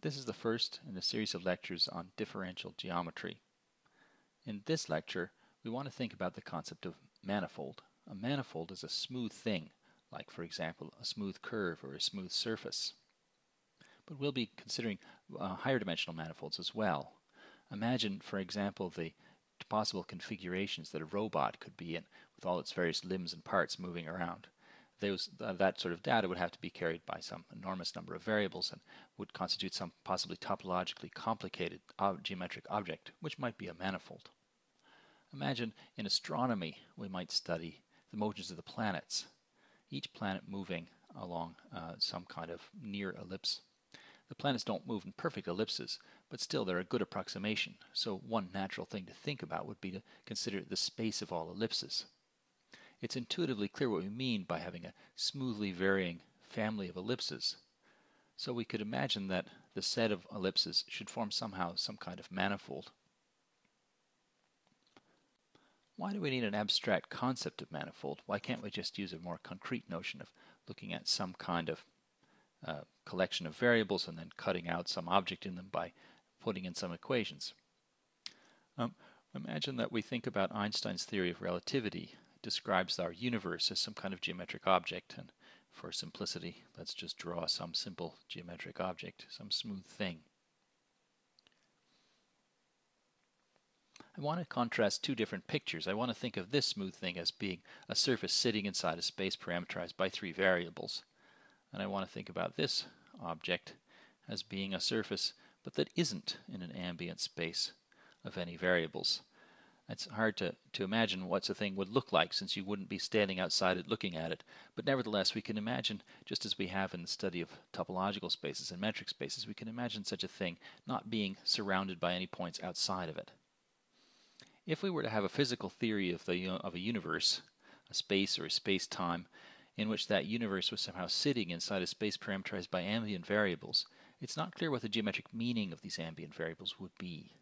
This is the first in a series of lectures on differential geometry. In this lecture, we want to think about the concept of manifold. A manifold is a smooth thing, like for example a smooth curve or a smooth surface. But we'll be considering uh, higher dimensional manifolds as well. Imagine, for example, the possible configurations that a robot could be in with all its various limbs and parts moving around those, uh, that sort of data would have to be carried by some enormous number of variables and would constitute some possibly topologically complicated ob geometric object, which might be a manifold. Imagine in astronomy we might study the motions of the planets, each planet moving along uh, some kind of near ellipse. The planets don't move in perfect ellipses, but still they're a good approximation. So one natural thing to think about would be to consider the space of all ellipses it's intuitively clear what we mean by having a smoothly varying family of ellipses. So we could imagine that the set of ellipses should form somehow some kind of manifold. Why do we need an abstract concept of manifold? Why can't we just use a more concrete notion of looking at some kind of uh, collection of variables and then cutting out some object in them by putting in some equations? Um, imagine that we think about Einstein's theory of relativity describes our universe as some kind of geometric object. And for simplicity, let's just draw some simple geometric object, some smooth thing. I want to contrast two different pictures. I want to think of this smooth thing as being a surface sitting inside a space parameterized by three variables. And I want to think about this object as being a surface, but that isn't in an ambient space of any variables. It's hard to, to imagine what a thing would look like since you wouldn't be standing outside it looking at it. But nevertheless, we can imagine, just as we have in the study of topological spaces and metric spaces, we can imagine such a thing not being surrounded by any points outside of it. If we were to have a physical theory of, the, of a universe, a space or a space-time, in which that universe was somehow sitting inside a space parameterized by ambient variables, it's not clear what the geometric meaning of these ambient variables would be.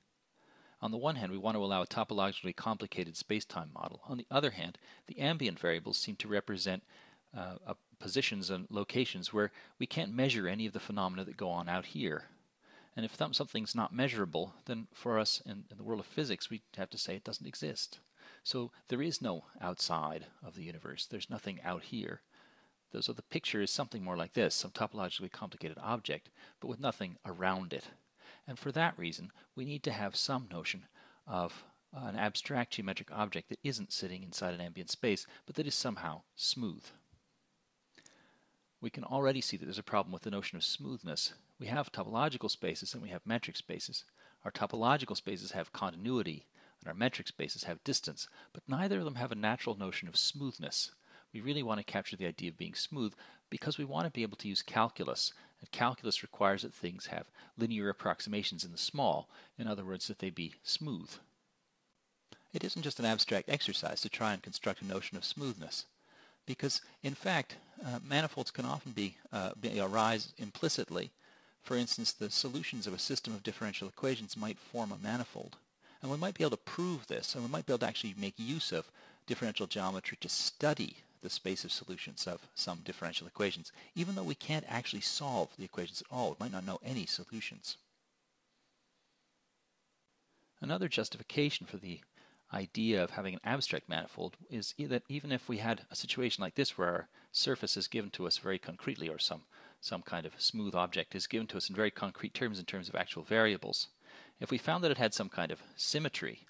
On the one hand, we want to allow a topologically complicated spacetime model. On the other hand, the ambient variables seem to represent uh, positions and locations where we can't measure any of the phenomena that go on out here. And if something's not measurable, then for us in, in the world of physics, we have to say it doesn't exist. So there is no outside of the universe. There's nothing out here. So the picture is something more like this, some topologically complicated object, but with nothing around it. And for that reason, we need to have some notion of uh, an abstract geometric object that isn't sitting inside an ambient space, but that is somehow smooth. We can already see that there's a problem with the notion of smoothness. We have topological spaces and we have metric spaces. Our topological spaces have continuity and our metric spaces have distance, but neither of them have a natural notion of smoothness. We really want to capture the idea of being smooth because we want to be able to use calculus and calculus requires that things have linear approximations in the small, in other words, that they be smooth. It isn't just an abstract exercise to try and construct a notion of smoothness, because in fact, uh, manifolds can often be, uh, be arise implicitly. For instance, the solutions of a system of differential equations might form a manifold. And we might be able to prove this, and we might be able to actually make use of differential geometry to study the space of solutions of some differential equations, even though we can't actually solve the equations at all. We might not know any solutions. Another justification for the idea of having an abstract manifold is that even if we had a situation like this where our surface is given to us very concretely or some, some kind of smooth object is given to us in very concrete terms in terms of actual variables, if we found that it had some kind of symmetry,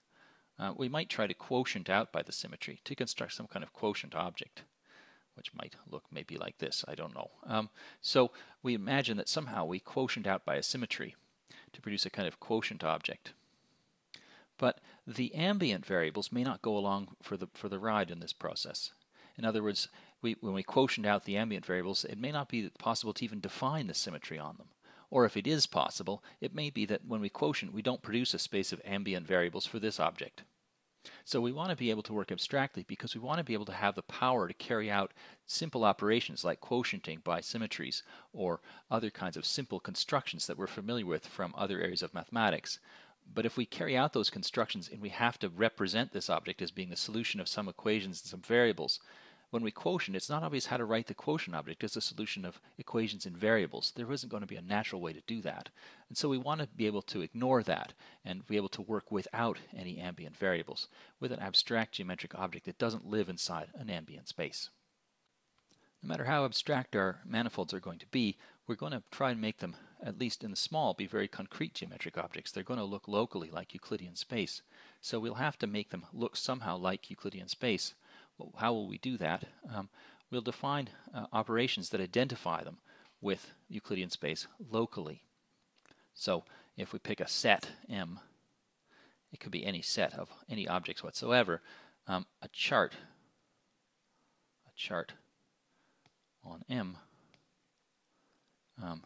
uh, we might try to quotient out by the symmetry to construct some kind of quotient object, which might look maybe like this, I don't know. Um, so we imagine that somehow we quotient out by a symmetry to produce a kind of quotient object. But the ambient variables may not go along for the, for the ride in this process. In other words, we, when we quotient out the ambient variables, it may not be possible to even define the symmetry on them. Or if it is possible, it may be that when we quotient, we don't produce a space of ambient variables for this object. So we want to be able to work abstractly because we want to be able to have the power to carry out simple operations like quotienting by symmetries or other kinds of simple constructions that we're familiar with from other areas of mathematics. But if we carry out those constructions and we have to represent this object as being the solution of some equations and some variables, when we quotient, it's not obvious how to write the quotient object as a solution of equations in variables. There isn't going to be a natural way to do that. And so we want to be able to ignore that and be able to work without any ambient variables with an abstract geometric object that doesn't live inside an ambient space. No matter how abstract our manifolds are going to be, we're going to try and make them, at least in the small, be very concrete geometric objects. They're going to look locally like Euclidean space. So we'll have to make them look somehow like Euclidean space how will we do that? Um, we'll define uh, operations that identify them with Euclidean space locally. So if we pick a set M, it could be any set of any objects whatsoever, um, a chart, a chart on M um,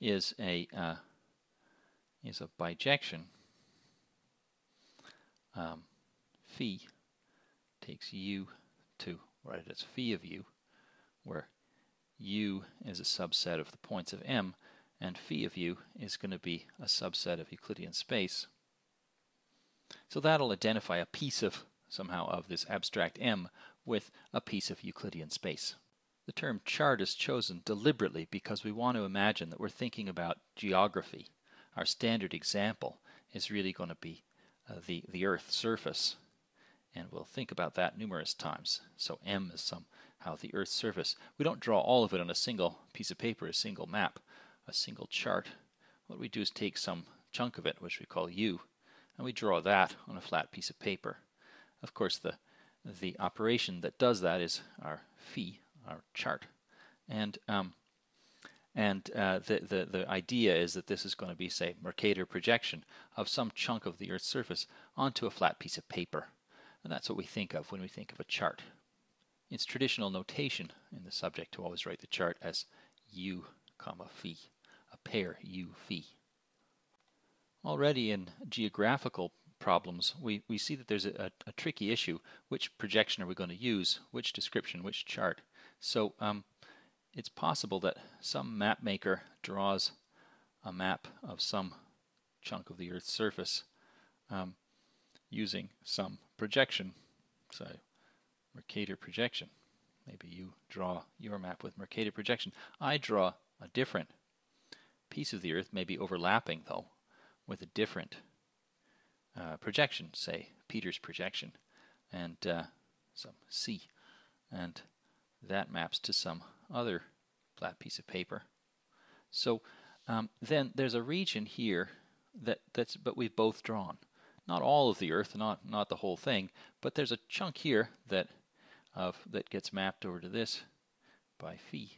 is a uh, is a bijection um, phi takes u to write it as phi of u, where u is a subset of the points of M, and phi of u is going to be a subset of Euclidean space. So that'll identify a piece of, somehow, of this abstract M with a piece of Euclidean space. The term chart is chosen deliberately because we want to imagine that we're thinking about geography. Our standard example is really going to be uh, the, the Earth's surface and we'll think about that numerous times. So M is somehow the Earth's surface. We don't draw all of it on a single piece of paper, a single map, a single chart. What we do is take some chunk of it, which we call U, and we draw that on a flat piece of paper. Of course, the the operation that does that is our phi, our chart, and um, and uh, the, the the idea is that this is going to be, say, Mercator projection of some chunk of the Earth's surface onto a flat piece of paper. And that's what we think of when we think of a chart. It's traditional notation in the subject to always write the chart as u comma phi, a pair u phi. Already in geographical problems, we, we see that there's a, a, tricky issue. Which projection are we going to use? Which description? Which chart? So um, it's possible that some map maker draws a map of some chunk of the Earth's surface um, using some projection. So Mercator projection. Maybe you draw your map with Mercator projection. I draw a different piece of the Earth, maybe overlapping though, with a different uh, projection, say Peters projection, and uh, some C, and that maps to some other flat piece of paper. So um, then there's a region here that that's but we've both drawn not all of the Earth, not not the whole thing, but there's a chunk here that of that gets mapped over to this by phi,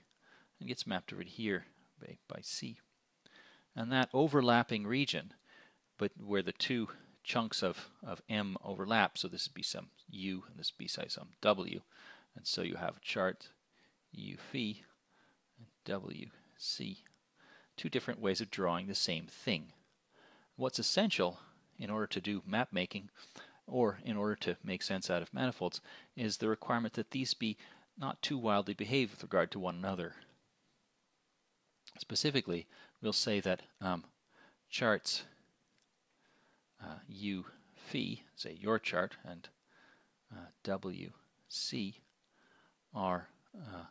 and gets mapped over to here by, by c. And that overlapping region, but where the two chunks of, of m overlap, so this would be some u and this would be some w, and so you have a chart u phi and w c. Two different ways of drawing the same thing. What's essential in order to do map making or in order to make sense out of manifolds is the requirement that these be not too wildly behaved with regard to one another. Specifically, we'll say that um, charts uh, U phi, say your chart, and uh, W C are uh,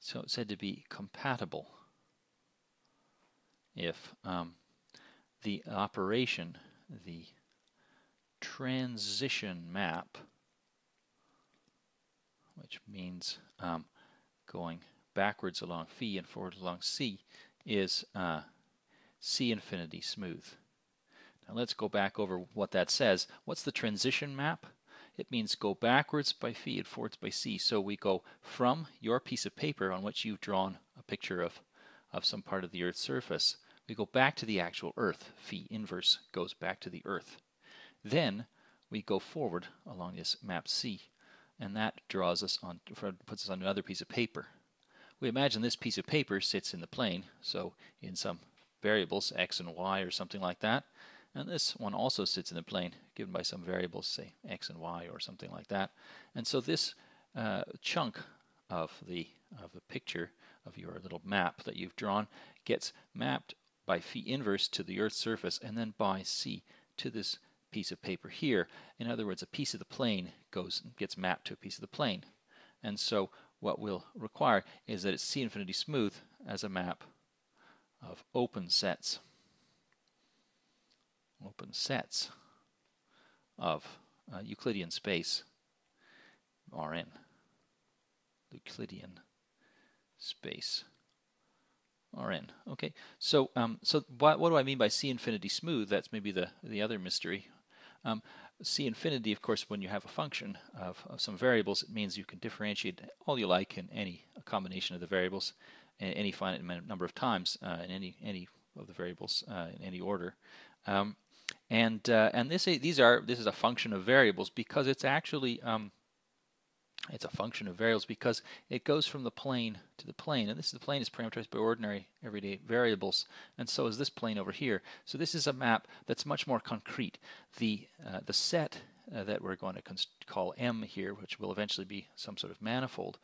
so said to be compatible if um, the operation, the transition map, which means um, going backwards along phi and forward along c, is uh, c infinity smooth. Now let's go back over what that says. What's the transition map? It means go backwards by phi and forwards by c. So we go from your piece of paper on which you've drawn a picture of, of some part of the Earth's surface we go back to the actual Earth. Phi inverse goes back to the Earth. Then we go forward along this map C, and that draws us on, puts us on another piece of paper. We imagine this piece of paper sits in the plane, so in some variables, x and y or something like that. And this one also sits in the plane, given by some variables, say x and y or something like that. And so this uh, chunk of the of the picture of your little map that you've drawn gets mapped by phi inverse to the Earth's surface, and then by c to this piece of paper here. In other words, a piece of the plane goes and gets mapped to a piece of the plane. And so what we'll require is that it's C infinity smooth as a map of open sets. Open sets of uh, Euclidean space Rn. Euclidean space Rn. Okay, so um, so what, what do I mean by C infinity smooth? That's maybe the the other mystery. Um, C infinity, of course, when you have a function of, of, some variables, it means you can differentiate all you like in any combination of the variables, any finite number of times uh, in any any of the variables uh, in any order. Um, and uh, and this these are this is a function of variables because it's actually um, it's a function of variables because it goes from the plane to the plane. And this is the plane is parameterized by ordinary everyday variables. And so is this plane over here. So this is a map that's much more concrete. The, uh, the set uh, that we're going to call M here, which will eventually be some sort of manifold,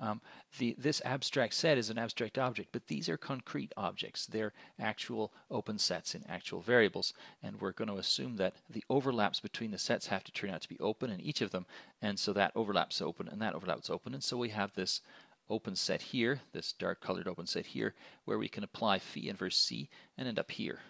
um, the, this abstract set is an abstract object, but these are concrete objects. They're actual open sets in actual variables, and we're going to assume that the overlaps between the sets have to turn out to be open in each of them, and so that overlaps open and that overlaps open, and so we have this open set here, this dark colored open set here, where we can apply phi inverse C and end up here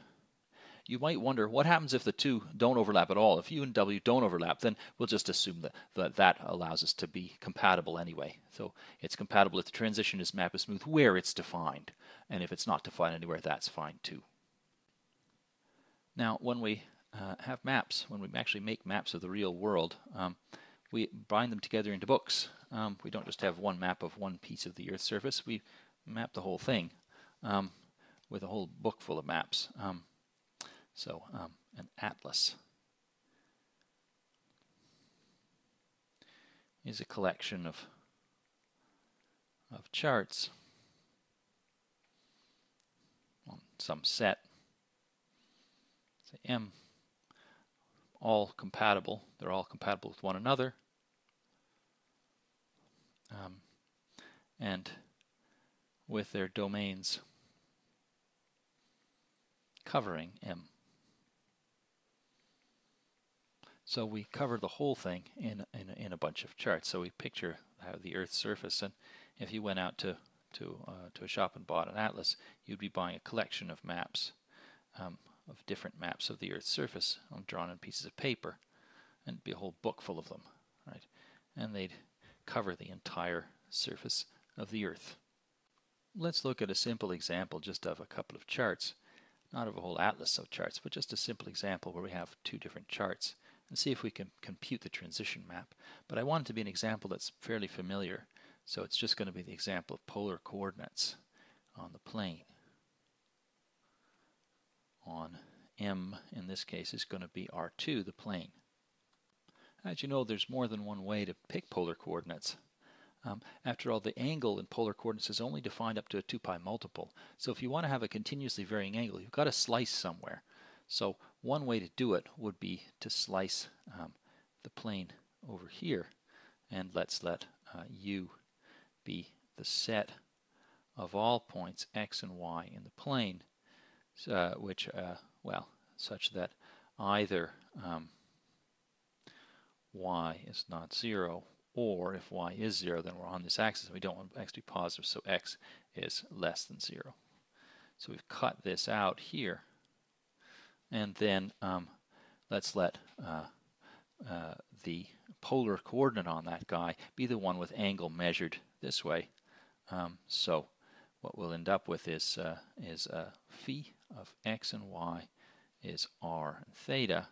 you might wonder what happens if the two don't overlap at all. If U and W don't overlap, then we'll just assume that that, that allows us to be compatible anyway. So it's compatible if the transition is map is smooth where it's defined. And if it's not defined anywhere, that's fine too. Now, when we uh, have maps, when we actually make maps of the real world, um, we bind them together into books. Um, we don't just have one map of one piece of the Earth's surface. We map the whole thing um, with a whole book full of maps. So um, an atlas is a collection of of charts on some set, say M, all compatible. They're all compatible with one another. Um, and with their domains covering M. So we cover the whole thing in, in, in a bunch of charts. So we picture how the Earth's surface, and if you went out to to uh, to a shop and bought an atlas, you'd be buying a collection of maps, um, of different maps of the Earth's surface, um, drawn on pieces of paper, and it'd be a whole book full of them, right? And they'd cover the entire surface of the Earth. Let's look at a simple example just of a couple of charts, not of a whole atlas of charts, but just a simple example where we have two different charts and see if we can compute the transition map. But I want it to be an example that's fairly familiar, so it's just going to be the example of polar coordinates on the plane. On M, in this case, is going to be R2, the plane. As you know, there's more than one way to pick polar coordinates. Um, after all, the angle in polar coordinates is only defined up to a 2 pi multiple. So if you want to have a continuously varying angle, you've got to slice somewhere. So one way to do it would be to slice um, the plane over here and let's let uh, u be the set of all points x and y in the plane uh, which uh, well such that either um, y is not zero or if y is zero then we're on this axis and we don't want x to be positive so x is less than zero. So we've cut this out here and then um, let's let uh, uh, the polar coordinate on that guy be the one with angle measured this way. Um, so what we'll end up with is, uh, is a phi of x and y is r and theta,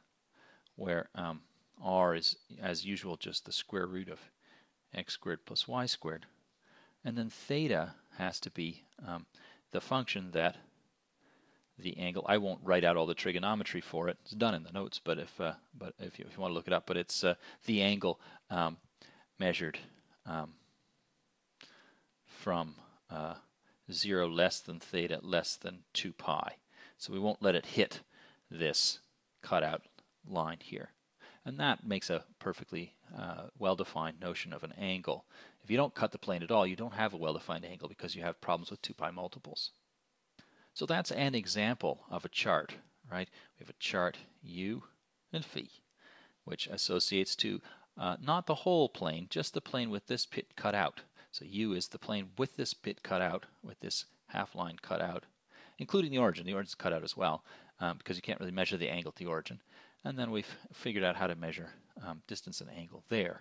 where um, r is, as usual, just the square root of x squared plus y squared. And then theta has to be um, the function that the angle. I won't write out all the trigonometry for it. It's done in the notes, but if uh, but if you, if you want to look it up, but it's uh, the angle um, measured um, from uh, 0 less than theta less than 2 pi. So we won't let it hit this cutout line here. And that makes a perfectly uh, well-defined notion of an angle. If you don't cut the plane at all, you don't have a well-defined angle because you have problems with 2 pi multiples. So that's an example of a chart, right? We have a chart U, and phi, which associates to uh, not the whole plane, just the plane with this pit cut out. So u is the plane with this pit cut out, with this half line cut out, including the origin. The origin is cut out as well, um, because you can't really measure the angle at the origin. And then we've figured out how to measure um, distance and angle there.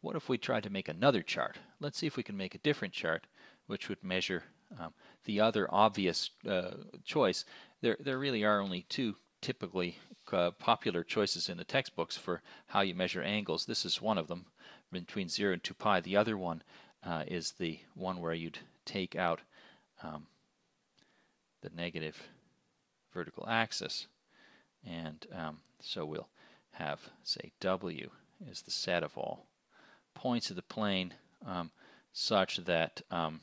What if we tried to make another chart? Let's see if we can make a different chart which would measure um, the other obvious uh, choice. There, there really are only two typically uh, popular choices in the textbooks for how you measure angles. This is one of them between 0 and 2 pi. The other one uh, is the one where you'd take out um, the negative vertical axis. And um, so we'll have, say, W is the set of all points of the plane um, such that um,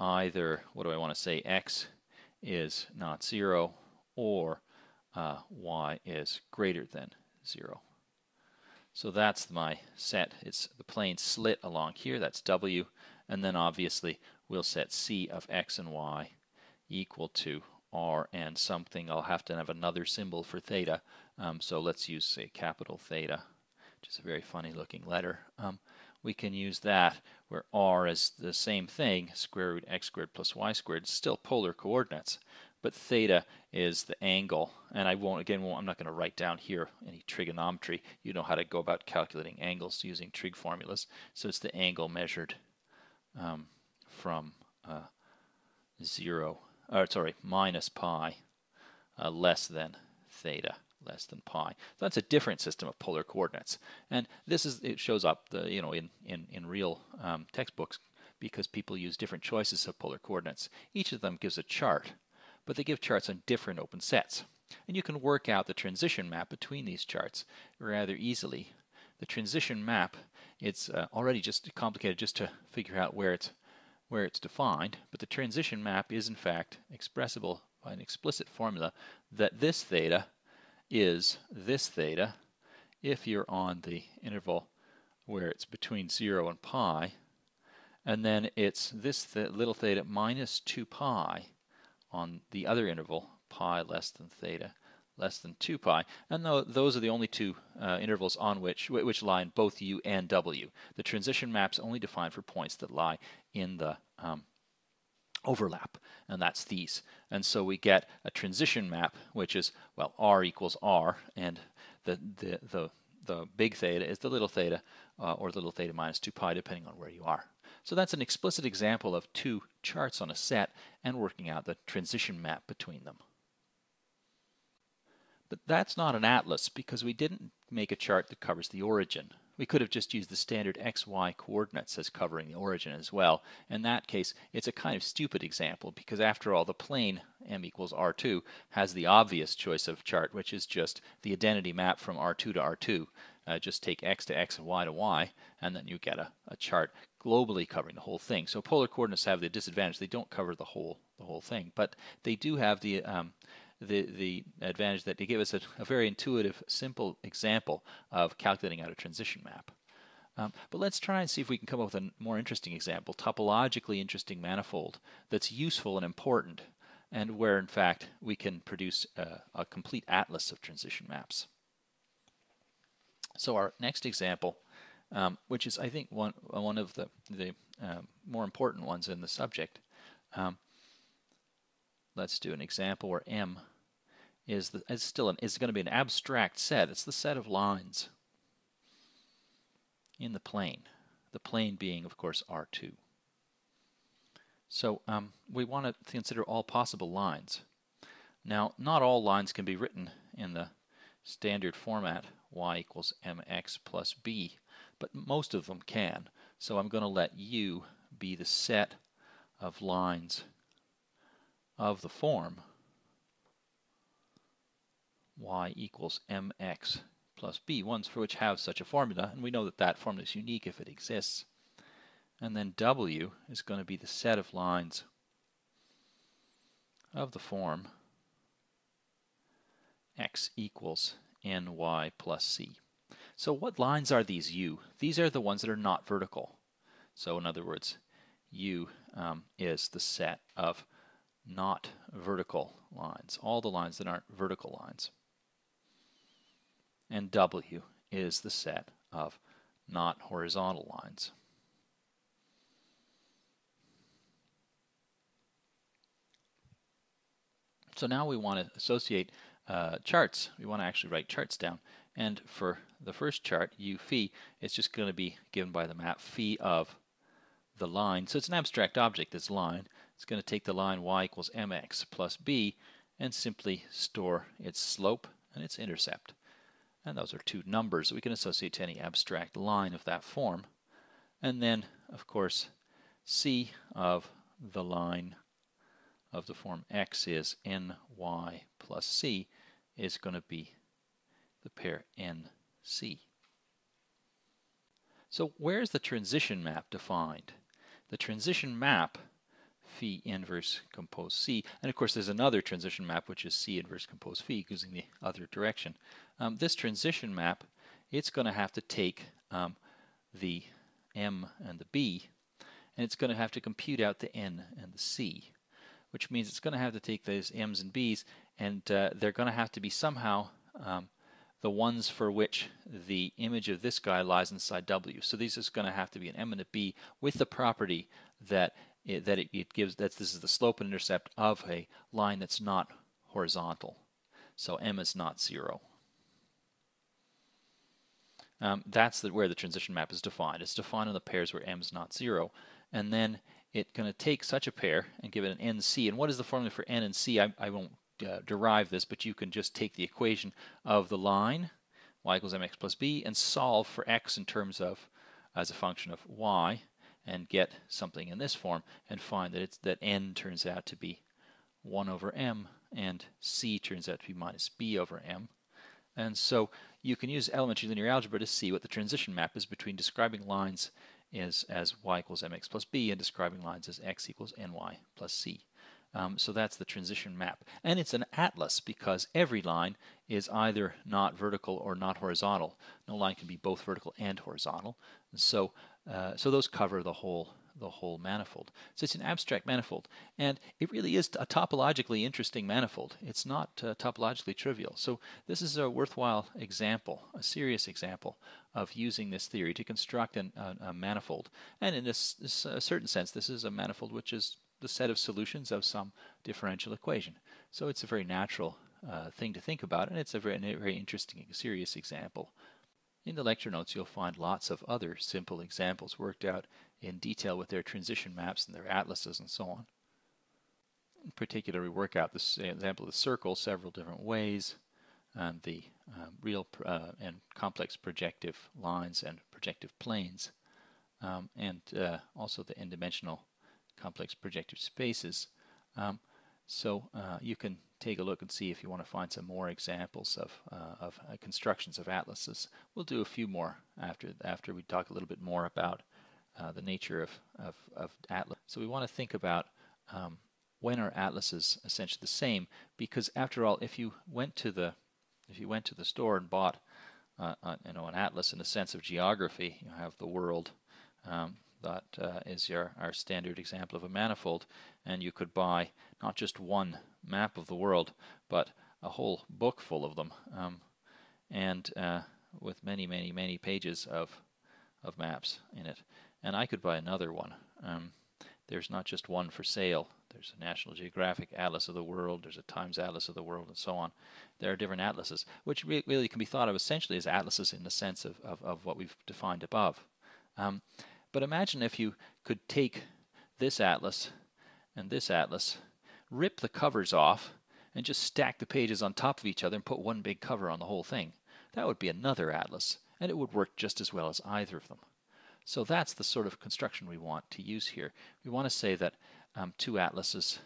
either, what do I want to say, x is not 0 or uh, y is greater than 0. So that's my set. It's the plane slit along here, that's w, and then obviously we'll set c of x and y equal to r and something. I'll have to have another symbol for theta, um, so let's use, say, capital theta, which is a very funny looking letter. Um, we can use that where r is the same thing, square root x squared plus y squared, still polar coordinates, but theta is the angle, and I won't, again, won't, I'm not going to write down here any trigonometry. You know how to go about calculating angles using trig formulas. So it's the angle measured um, from uh, 0, or sorry, minus pi uh, less than theta less than pi. So that's a different system of polar coordinates. And this is it shows up the you know in in in real um, textbooks because people use different choices of polar coordinates. Each of them gives a chart, but they give charts on different open sets. And you can work out the transition map between these charts rather easily. The transition map, it's uh, already just complicated just to figure out where it's where it's defined, but the transition map is in fact expressible by an explicit formula that this theta is this theta if you're on the interval where it's between 0 and pi, and then it's this th little theta minus 2 pi on the other interval, pi less than theta less than 2 pi, and th those are the only two uh, intervals on which which lie in both u and w. The transition map's only defined for points that lie in the um, overlap, and that's these. And so we get a transition map, which is, well, r equals r, and the, the, the, the big theta is the little theta, uh, or the little theta minus 2 pi, depending on where you are. So that's an explicit example of two charts on a set and working out the transition map between them. But that's not an atlas because we didn't make a chart that covers the origin. We could have just used the standard xy coordinates as covering the origin as well. In that case, it's a kind of stupid example because after all, the plane m equals r2 has the obvious choice of chart, which is just the identity map from r2 to r2. Uh, just take x to x and y to y, and then you get a, a chart globally covering the whole thing. So polar coordinates have the disadvantage; they don't cover the whole the whole thing, but they do have the um, the, the advantage that they give us a, a very intuitive, simple example of calculating out a transition map. Um, but let's try and see if we can come up with a more interesting example, topologically interesting manifold that's useful and important, and where in fact we can produce a, a complete atlas of transition maps. So our next example, um, which is I think one one of the the uh, more important ones in the subject. Um, let's do an example where M is, the, still an, is going to be an abstract set. It's the set of lines in the plane. The plane being, of course, R2. So um, we want to consider all possible lines. Now, not all lines can be written in the standard format y equals mx plus b, but most of them can. So I'm going to let u be the set of lines of the form y equals mx plus b, ones for which have such a formula, and we know that that formula is unique if it exists. And then w is going to be the set of lines of the form x equals ny plus c. So what lines are these u? These are the ones that are not vertical. So in other words, u um, is the set of not vertical lines, all the lines that aren't vertical lines. and W is the set of not horizontal lines. So now we want to associate uh, charts. We want to actually write charts down. And for the first chart, u phi, it's just going to be given by the map phi of the line. So it's an abstract object, this line. It's going to take the line y equals mx plus b and simply store its slope and its intercept. And those are two numbers that we can associate to any abstract line of that form. And then, of course, c of the line of the form x is ny plus c is going to be the pair nc. So where's the transition map defined? The transition map phi inverse compose c, and of course there's another transition map which is c inverse compose phi using the other direction. Um, this transition map, it's going to have to take um, the m and the b, and it's going to have to compute out the n and the c which means it's going to have to take those m's and b's and uh, they're going to have to be somehow um, the ones for which the image of this guy lies inside W. So these is going to have to be an M and a B with the property that it, that it, it gives that this is the slope and intercept of a line that's not horizontal. So M is not zero. Um, that's the, where the transition map is defined. It's defined in the pairs where M is not zero. And then it's going to take such a pair and give it an NC. And what is the formula for N and C? I, I won't uh, derive this, but you can just take the equation of the line, y equals mx plus b, and solve for x in terms of as a function of y, and get something in this form, and find that it's that n turns out to be 1 over m, and c turns out to be minus b over m. And so you can use elementary linear algebra to see what the transition map is between describing lines is as y equals mx plus b and describing lines as x equals ny plus c. Um, so that's the transition map. And it's an atlas because every line is either not vertical or not horizontal. No line can be both vertical and horizontal. And so, uh, so those cover the whole the whole manifold. So it's an abstract manifold, and it really is a topologically interesting manifold. It's not uh, topologically trivial. So this is a worthwhile example, a serious example of using this theory to construct an, a, a, manifold. And in this, this a certain sense, this is a manifold which is the set of solutions of some differential equation. So it's a very natural uh, thing to think about, and it's a very, very interesting, serious example. In the lecture notes, you'll find lots of other simple examples worked out in detail with their transition maps and their atlases and so on. In particular, we work out this example of the circle several different ways, and the uh, real uh, and complex projective lines and projective planes, um, and uh, also the n-dimensional complex projective spaces. Um, so uh, you can take a look and see if you want to find some more examples of, uh, of uh, constructions of atlases. We'll do a few more after after we talk a little bit more about uh, the nature of, of, of, atlas. So we want to think about um, when are atlases essentially the same? Because after all, if you went to the if you went to the store and bought uh, uh, you know an atlas in a sense of geography, you have the world. Um, that uh, is your our standard example of a manifold, and you could buy not just one map of the world, but a whole book full of them, um, and uh, with many, many, many pages of of maps in it and I could buy another one. Um, there's not just one for sale. There's a National Geographic Atlas of the World, there's a Times Atlas of the World, and so on. There are different atlases, which re really can be thought of essentially as atlases in the sense of, of, of what we've defined above. Um, but imagine if you could take this atlas and this atlas, rip the covers off, and just stack the pages on top of each other and put one big cover on the whole thing. That would be another atlas, and it would work just as well as either of them. So that's the sort of construction we want to use here. We want to say that um, two atlases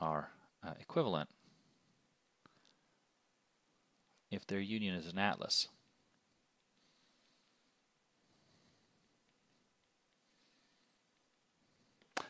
are uh, equivalent if their union is an atlas.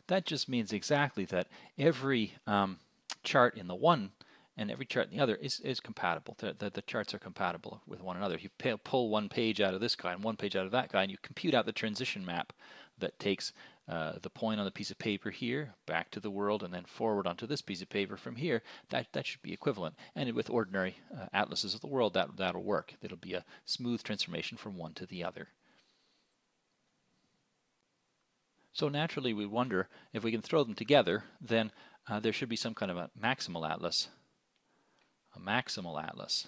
That just means exactly that every um, chart in the one and every chart in the other is, is compatible. The, the, the, charts are compatible with one another. You pay, pull one page out of this guy and one page out of that guy, and you compute out the transition map that takes uh, the point on the piece of paper here, back to the world, and then forward onto this piece of paper from here, that, that should be equivalent. And with ordinary uh, atlases of the world, that, that'll work. It'll be a smooth transformation from one to the other. So naturally we wonder if we can throw them together, then uh, there should be some kind of a maximal atlas. A maximal atlas.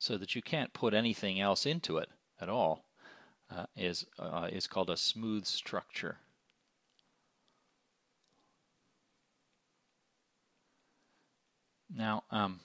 So that you can't put anything else into it at all uh, is, uh, is called a smooth structure. Now, um,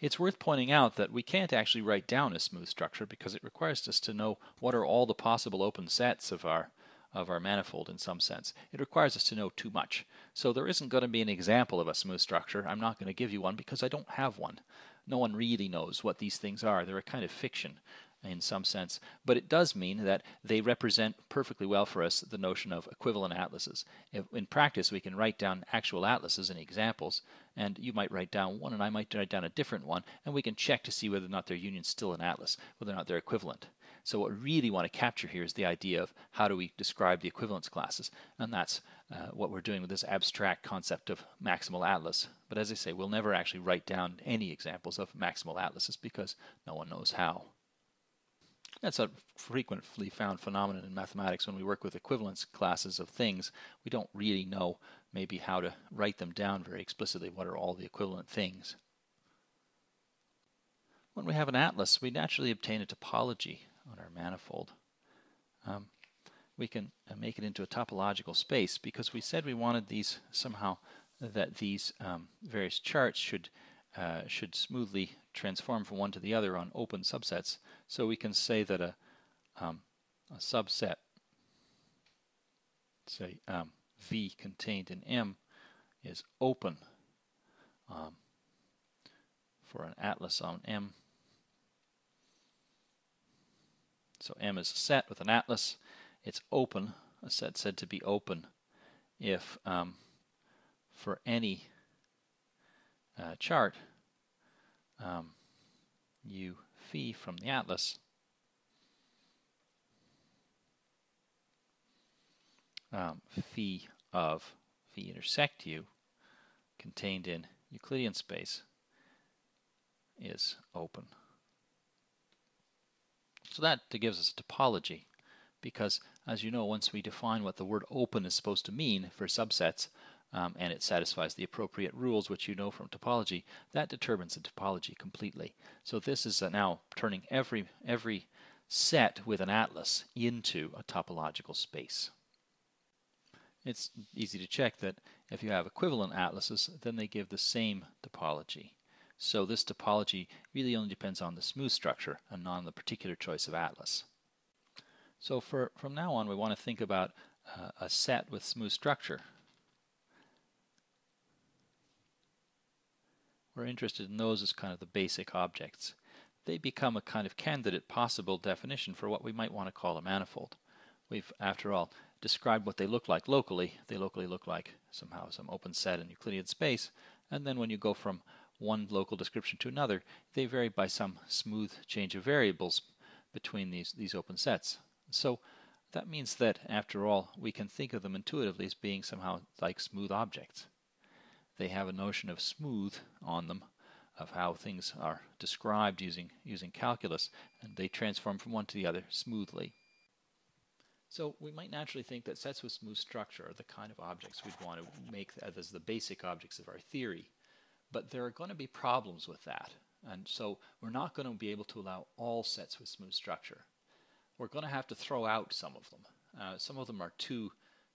it's worth pointing out that we can't actually write down a smooth structure because it requires us to know what are all the possible open sets of our of our manifold in some sense. It requires us to know too much. So there isn't going to be an example of a smooth structure. I'm not going to give you one because I don't have one. No one really knows what these things are. They're a kind of fiction in some sense. But it does mean that they represent perfectly well for us the notion of equivalent atlases. If, in practice, we can write down actual atlases and examples, and you might write down one and I might write down a different one, and we can check to see whether or not their union's still an atlas, whether or not they're equivalent. So what we really want to capture here is the idea of how do we describe the equivalence classes, and that's uh, what we're doing with this abstract concept of maximal atlas. But as I say, we'll never actually write down any examples of maximal atlases because no one knows how. That's a frequently found phenomenon in mathematics when we work with equivalence classes of things. We don't really know maybe how to write them down very explicitly. What are all the equivalent things? When we have an atlas, we naturally obtain a topology on our manifold. Um, we can uh, make it into a topological space because we said we wanted these somehow that these um, various charts should uh, should smoothly transform from one to the other on open subsets. So we can say that a, um, a subset, say um, V contained in M, is open um, for an atlas on M. So M is a set with an atlas. It's open, a set said to be open if um, for any uh, chart, um, u phi from the atlas um, phi of phi intersect u contained in Euclidean space is open. So that gives us a topology because as you know once we define what the word open is supposed to mean for subsets um, and it satisfies the appropriate rules, which you know from topology, that determines the topology completely. So this is now turning every, every set with an atlas into a topological space. It's easy to check that if you have equivalent atlases, then they give the same topology. So this topology really only depends on the smooth structure and not on the particular choice of atlas. So for, from now on, we want to think about uh, a set with smooth structure. We're interested in those as kind of the basic objects. They become a kind of candidate possible definition for what we might want to call a manifold. We've, after all, described what they look like locally. They locally look like somehow some open set in Euclidean space, and then when you go from one local description to another, they vary by some smooth change of variables between these, these open sets. So that means that, after all, we can think of them intuitively as being somehow like smooth objects they have a notion of smooth on them, of how things are described using, using calculus, and they transform from one to the other smoothly. So we might naturally think that sets with smooth structure are the kind of objects we'd want to make as the basic objects of our theory. But there are going to be problems with that. And so we're not going to be able to allow all sets with smooth structure. We're going to have to throw out some of them. Uh, some of them are too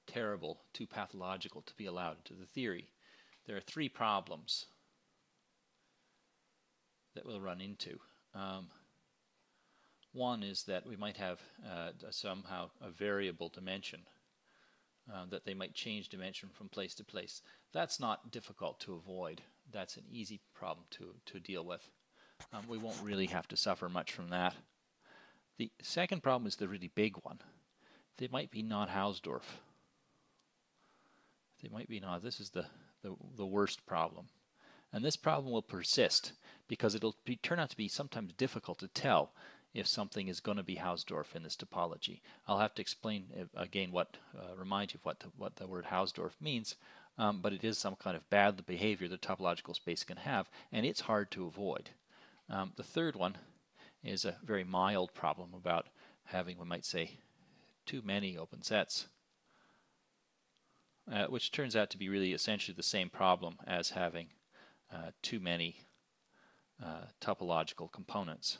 terrible, too pathological to be allowed into the theory there are three problems that we'll run into. Um, one is that we might have uh, somehow a variable dimension, uh, that they might change dimension from place to place. That's not difficult to avoid. That's an easy problem to, to deal with. Um, we won't really have to suffer much from that. The second problem is the really big one. They might be not Hausdorff. They might be not. This is the the, the worst problem. And this problem will persist because it'll be, turn out to be sometimes difficult to tell if something is going to be Hausdorff in this topology. I'll have to explain uh, again what, uh, remind you of what, the, what the word Hausdorff means, um, but it is some kind of bad behavior the topological space can have, and it's hard to avoid. Um, the third one is a very mild problem about having, we might say, too many open sets, uh, which turns out to be really essentially the same problem as having uh, too many uh, topological components.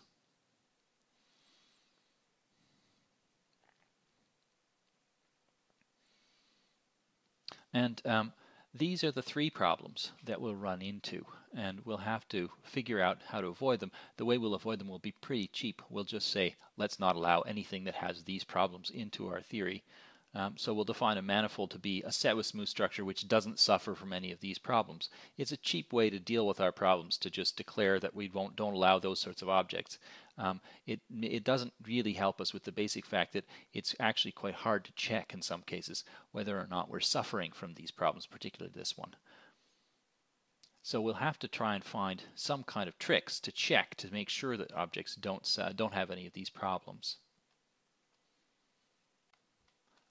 And um, these are the three problems that we'll run into, and we'll have to figure out how to avoid them. The way we'll avoid them will be pretty cheap. We'll just say, let's not allow anything that has these problems into our theory. Um, so we'll define a manifold to be a set with smooth structure which doesn't suffer from any of these problems. It's a cheap way to deal with our problems to just declare that we won't don't allow those sorts of objects. Um, it it doesn't really help us with the basic fact that it's actually quite hard to check in some cases whether or not we're suffering from these problems, particularly this one. So we'll have to try and find some kind of tricks to check to make sure that objects don't uh, don't have any of these problems.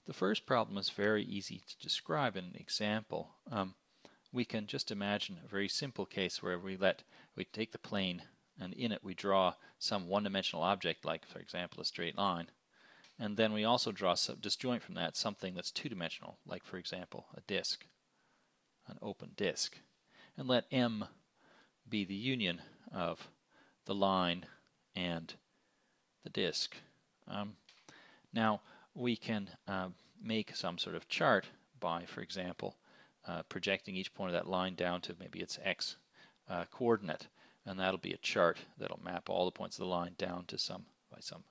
The first problem is very easy to describe in an example. Um, we can just imagine a very simple case where we let we take the plane and in it we draw some one-dimensional object like for example a straight line and then we also draw some disjoint from that something that's two-dimensional like for example a disk an open disk and let M be the union of the line and the disk. Um, now we can uh, make some sort of chart by, for example, uh, projecting each point of that line down to maybe its x uh, coordinate, and that'll be a chart that'll map all the points of the line down to some by some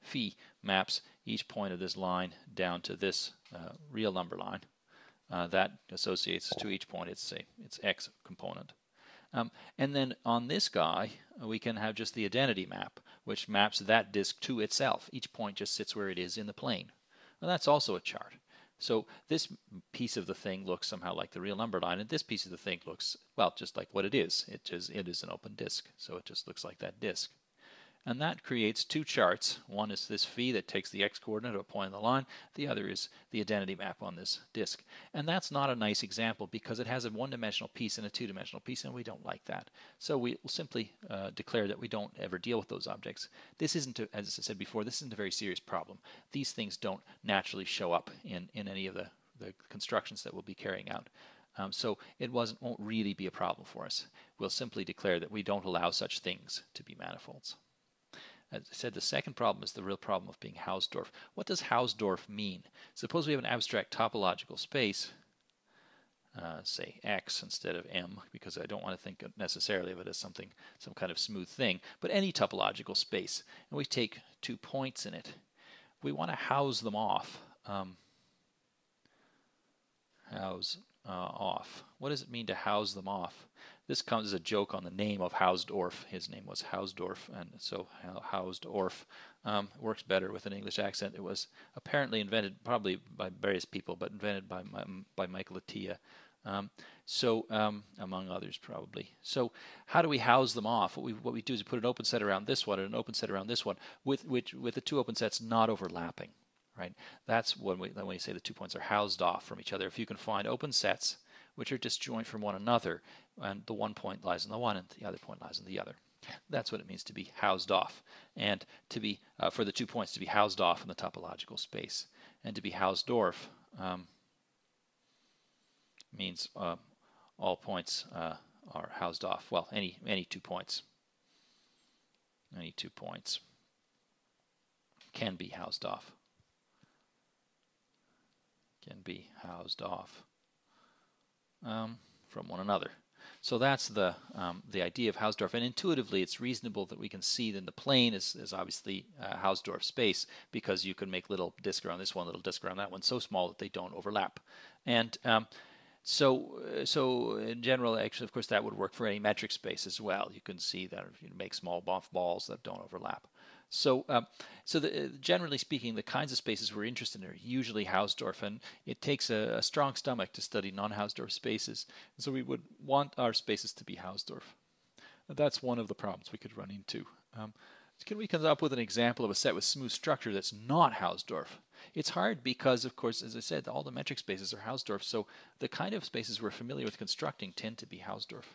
phi maps each point of this line down to this uh, real number line. Uh, that associates to each point its say, its x component. Um, and then on this guy, we can have just the identity map, which maps that disk to itself. Each point just sits where it is in the plane. And that's also a chart. So this piece of the thing looks somehow like the real number line, and this piece of the thing looks, well, just like what it is. It, just, it is an open disk, so it just looks like that disk. And that creates two charts. One is this phi that takes the x-coordinate of a point on the line. The other is the identity map on this disk. And that's not a nice example because it has a one-dimensional piece and a two-dimensional piece, and we don't like that. So we will simply uh, declare that we don't ever deal with those objects. This isn't, a, as I said before, this isn't a very serious problem. These things don't naturally show up in, in any of the, the constructions that we'll be carrying out. Um, so it won't really be a problem for us. We'll simply declare that we don't allow such things to be manifolds. As I said, the second problem is the real problem of being Hausdorff. What does Hausdorff mean? Suppose we have an abstract topological space, uh, say x instead of m, because I don't want to think necessarily of it as something, some kind of smooth thing, but any topological space, and we take two points in it. We want to house them off. Um, house uh, off. What does it mean to house them off? This comes as a joke on the name of Hausdorff. His name was Hausdorff, and so Hausdorff um, works better with an English accent. It was apparently invented, probably by various people, but invented by by Michael Atiyah. Um, so, um, among others, probably. So, how do we house them off? What we what we do is we put an open set around this one and an open set around this one, with which with the two open sets not overlapping. Right. That's when we when we say the two points are housed off from each other. If you can find open sets which are disjoint from one another, and the one point lies in the one and the other point lies in the other. That's what it means to be housed off, and to be uh, for the two points to be housed off in the topological space, and to be Hausdorff um, means uh, all points uh, are housed off. Well, any any two points, any two points can be housed off. Can be housed off um, from one another. So that's the um, the idea of Hausdorff, and intuitively, it's reasonable that we can see that the plane is, is obviously uh, Hausdorff space because you can make little disk around this one, little disk around that one, so small that they don't overlap. And um, so, uh, so in general, actually, of course, that would work for any metric space as well. You can see that if you make small balls that don't overlap. So, um, so the, uh, generally speaking, the kinds of spaces we're interested in are usually Hausdorff, and it takes a, a strong stomach to study non-Hausdorff spaces. And so we would want our spaces to be Hausdorff. That's one of the problems we could run into. Um, can we come up with an example of a set with smooth structure that's not Hausdorff? It's hard because, of course, as I said, all the metric spaces are Hausdorff, so the kind of spaces we're familiar with constructing tend to be Hausdorff.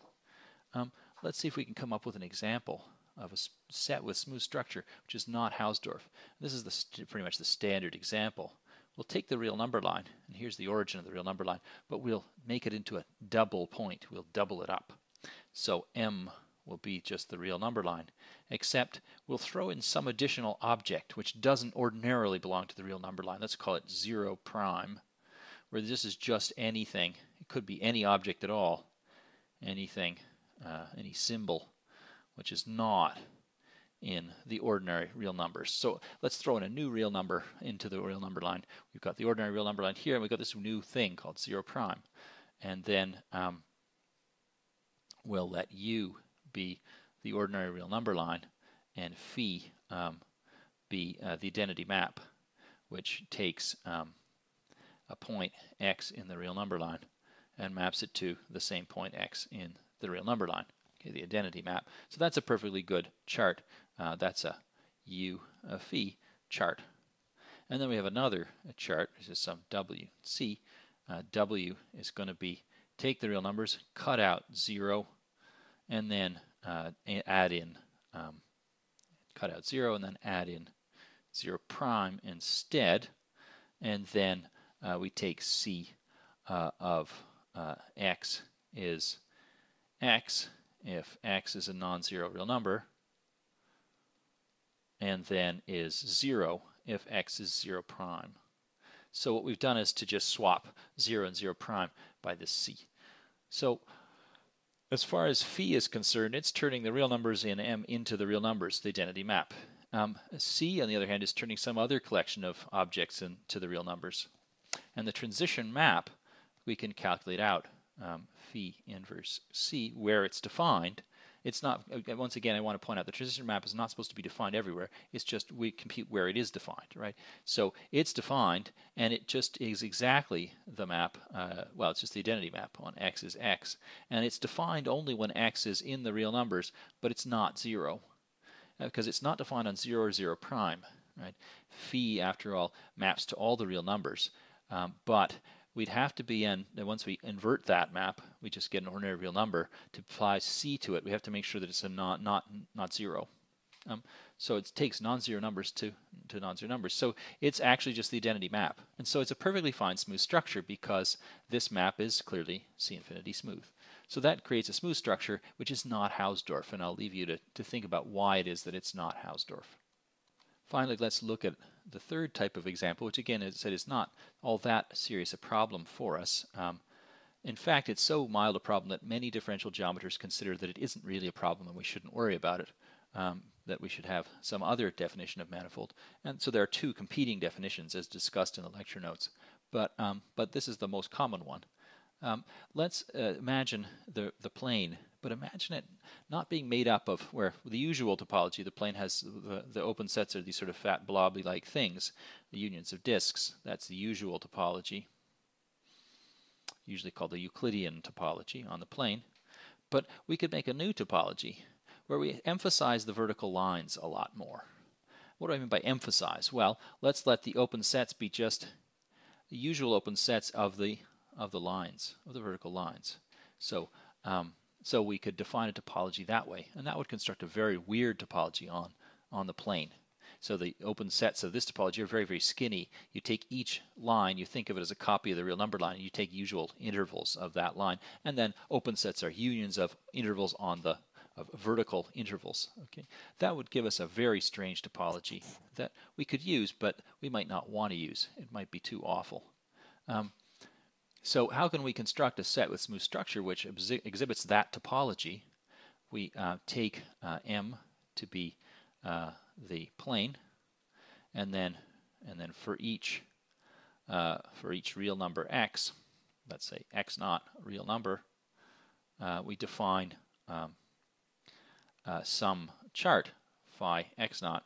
Um, let's see if we can come up with an example of a set with smooth structure, which is not Hausdorff. This is the pretty much the standard example. We'll take the real number line, and here's the origin of the real number line, but we'll make it into a double point. We'll double it up. So m will be just the real number line, except we'll throw in some additional object which doesn't ordinarily belong to the real number line. Let's call it 0 prime, where this is just anything. It could be any object at all, anything, uh, any symbol, which is not in the ordinary real numbers. So let's throw in a new real number into the real number line. We've got the ordinary real number line here, and we've got this new thing called 0 prime. And then um, we'll let u be the ordinary real number line, and phi um, be uh, the identity map, which takes um, a point x in the real number line and maps it to the same point x in the real number line, the identity map. So that's a perfectly good chart uh, that's a U a phi chart. And then we have another chart, which is some W. C, uh, W is going to be take the real numbers, cut out 0, and then uh, add in, um, cut out 0, and then add in 0 prime instead. And then uh, we take C uh, of uh, x is x if x is a non-zero real number and then is 0 if x is 0 prime. So what we've done is to just swap 0 and 0 prime by this c. So as far as phi is concerned, it's turning the real numbers in M into the real numbers, the identity map. Um, C, on the other hand, is turning some other collection of objects into the real numbers. And the transition map, we can calculate out um, phi inverse C, where it's defined, it's not, uh, once again, I want to point out the transition map is not supposed to be defined everywhere. It's just we compute where it is defined, right? So it's defined, and it just is exactly the map, uh, well, it's just the identity map on x is x. And it's defined only when x is in the real numbers, but it's not 0 because uh, it's not defined on 0 or 0 prime, right? Phi, after all, maps to all the real numbers, um, but we'd have to be in, once we invert that map, we just get an ordinary real number. To apply C to it, we have to make sure that it's a not, not, not zero. Um, so it takes non-zero numbers to, to non-zero numbers. So it's actually just the identity map. And so it's a perfectly fine smooth structure because this map is clearly C infinity smooth. So that creates a smooth structure which is not Hausdorff, and I'll leave you to, to think about why it is that it's not Hausdorff. Finally, let's look at the third type of example, which again, as I said, is not all that serious a problem for us. Um, in fact, it's so mild a problem that many differential geometers consider that it isn't really a problem and we shouldn't worry about it, um, that we should have some other definition of manifold. And so there are two competing definitions as discussed in the lecture notes, but, um, but this is the most common one. Um, let's uh, imagine the, the plane, but imagine it not being made up of where the usual topology, the plane has the, the open sets are these sort of fat blobby like things, the unions of disks. That's the usual topology, usually called the Euclidean topology on the plane. But we could make a new topology where we emphasize the vertical lines a lot more. What do I mean by emphasize? Well, let's let the open sets be just the usual open sets of the of the lines, of the vertical lines. So, um, so we could define a topology that way, and that would construct a very weird topology on, on the plane. So the open sets of this topology are very, very skinny. You take each line, you think of it as a copy of the real number line, and you take usual intervals of that line, and then open sets are unions of intervals on the of vertical intervals. Okay, That would give us a very strange topology that we could use, but we might not want to use. It might be too awful. Um, so how can we construct a set with smooth structure which exhibits that topology? We uh, take uh, M to be uh, the plane, and then and then for each uh, for each real number x, let's say x naught real number, uh, we define um, uh, some chart phi x naught,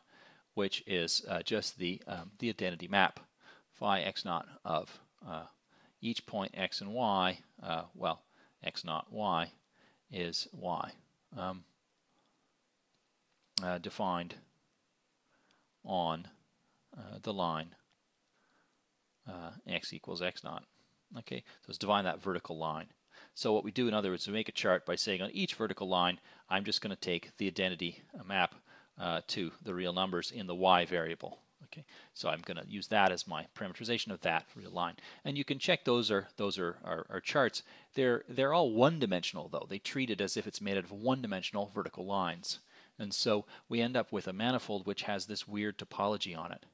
which is just the um, the identity map phi x naught of each point x and y, uh, well, x naught y is y, um, uh, defined on uh, the line uh, x equals x naught. Okay, so let's define that vertical line. So what we do, in other words, we make a chart by saying on each vertical line, I'm just going to take the identity map uh, to the real numbers in the y variable. Okay, so I'm going to use that as my parameterization of that real line. And you can check those are those are, are, are charts. They're they're all one-dimensional though. They treat it as if it's made out of one-dimensional vertical lines. And so we end up with a manifold which has this weird topology on it.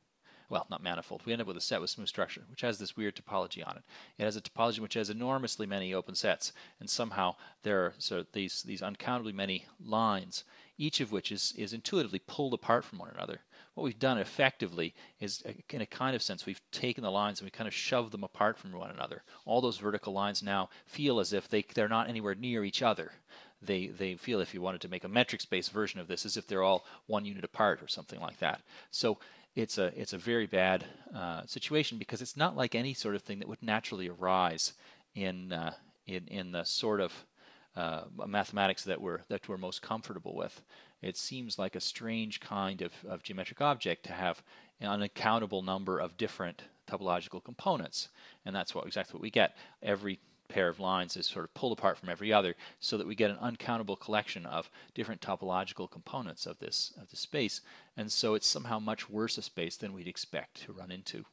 Well, not manifold. We end up with a set with smooth structure, which has this weird topology on it. It has a topology which has enormously many open sets, and somehow there are so these these uncountably many lines, each of which is is intuitively pulled apart from one another what we've done effectively is, uh, in a kind of sense, we've taken the lines and we kind of shoved them apart from one another. All those vertical lines now feel as if they, they're not anywhere near each other. They, they feel, if you wanted to make a metric space version of this, as if they're all one unit apart or something like that. So it's a, it's a very bad uh, situation because it's not like any sort of thing that would naturally arise in, uh, in, in the sort of uh, mathematics that we're, that we're most comfortable with it seems like a strange kind of, of geometric object to have an unaccountable number of different topological components. And that's what exactly what we get. Every pair of lines is sort of pulled apart from every other so that we get an uncountable collection of different topological components of this of the space and so it's somehow much worse a space than we'd expect to run into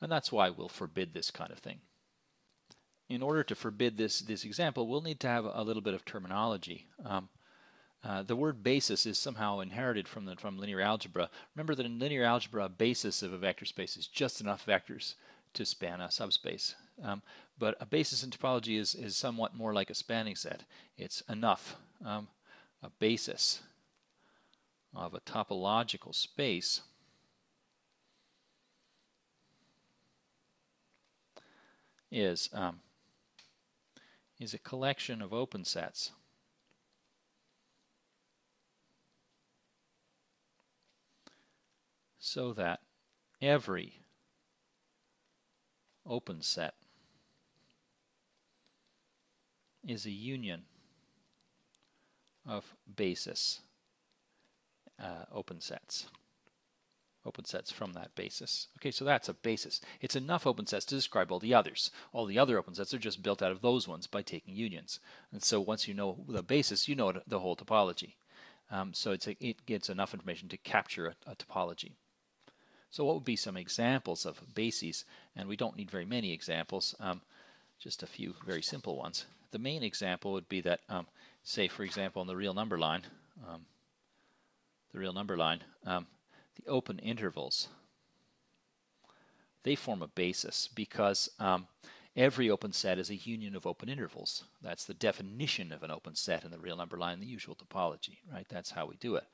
and that's why we'll forbid this kind of thing in order to forbid this this example we'll need to have a little bit of terminology um, uh, the word basis is somehow inherited from the, from linear algebra. Remember that in linear algebra, a basis of a vector space is just enough vectors to span a subspace. Um, but a basis in topology is, is somewhat more like a spanning set. It's enough. Um, a basis of a topological space is um, is a collection of open sets so that every open set is a union of basis uh, open sets. Open sets from that basis. Okay, so that's a basis. It's enough open sets to describe all the others. All the other open sets are just built out of those ones by taking unions. And so once you know the basis, you know the whole topology. Um, so a, it gets enough information to capture a, a topology. So what would be some examples of bases? And we don't need very many examples, um, just a few very simple ones. The main example would be that, um, say, for example, on the real number line, um, the real number line, um, the open intervals, they form a basis because um, every open set is a union of open intervals. That's the definition of an open set in the real number line, the usual topology, right? That's how we do it.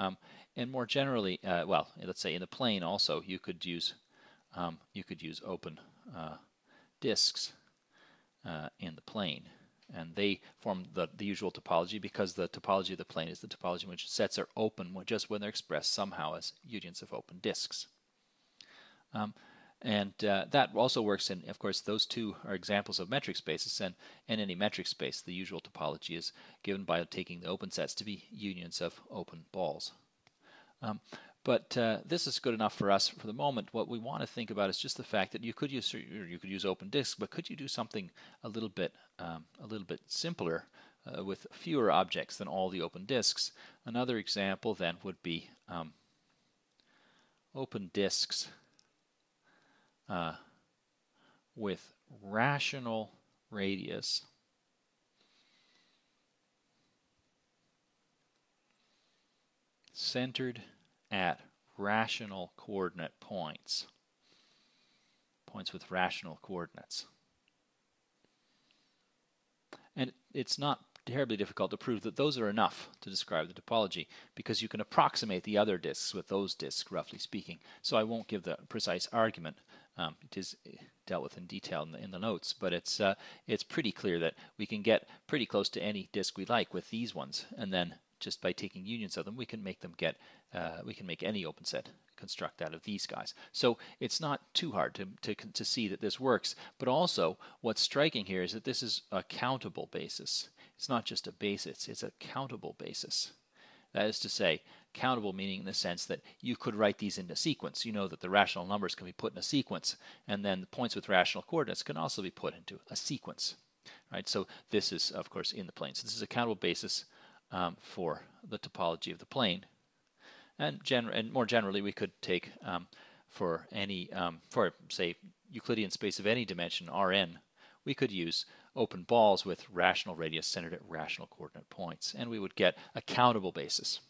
Um, and more generally, uh, well, let's say in the plane also, you could use um, you could use open uh, disks uh, in the plane, and they form the, the usual topology because the topology of the plane is the topology in which sets are open just when they're expressed somehow as unions of open disks. Um, and uh, that also works in, of course, those two are examples of metric spaces. And in any metric space, the usual topology is given by taking the open sets to be unions of open balls. Um, but uh, this is good enough for us for the moment. What we want to think about is just the fact that you could use you could use open disk, but could you do something a little bit um, a little bit simpler uh, with fewer objects than all the open disks? Another example then would be um, open disks uh, with rational radius centered at rational coordinate points. Points with rational coordinates. And it's not terribly difficult to prove that those are enough to describe the topology because you can approximate the other disks with those disks, roughly speaking. So I won't give the precise argument. Um, it is eh, dealt with in detail in the, in the notes, but it's uh, it's pretty clear that we can get pretty close to any disk we like with these ones, and then just by taking unions of them, we can make them get, uh, we can make any open set construct out of these guys. So it's not too hard to, to, to see that this works, but also what's striking here is that this is a countable basis. It's not just a basis, it's a countable basis. That is to say, countable meaning in the sense that you could write these into sequence. You know that the rational numbers can be put in a sequence, and then the points with rational coordinates can also be put into a sequence. Right? So this is, of course, in the plane. So this is a countable basis um, for the topology of the plane. And, and more generally, we could take um, for any, um, for say, Euclidean space of any dimension, Rn, we could use open balls with rational radius centered at rational coordinate points, and we would get a countable basis.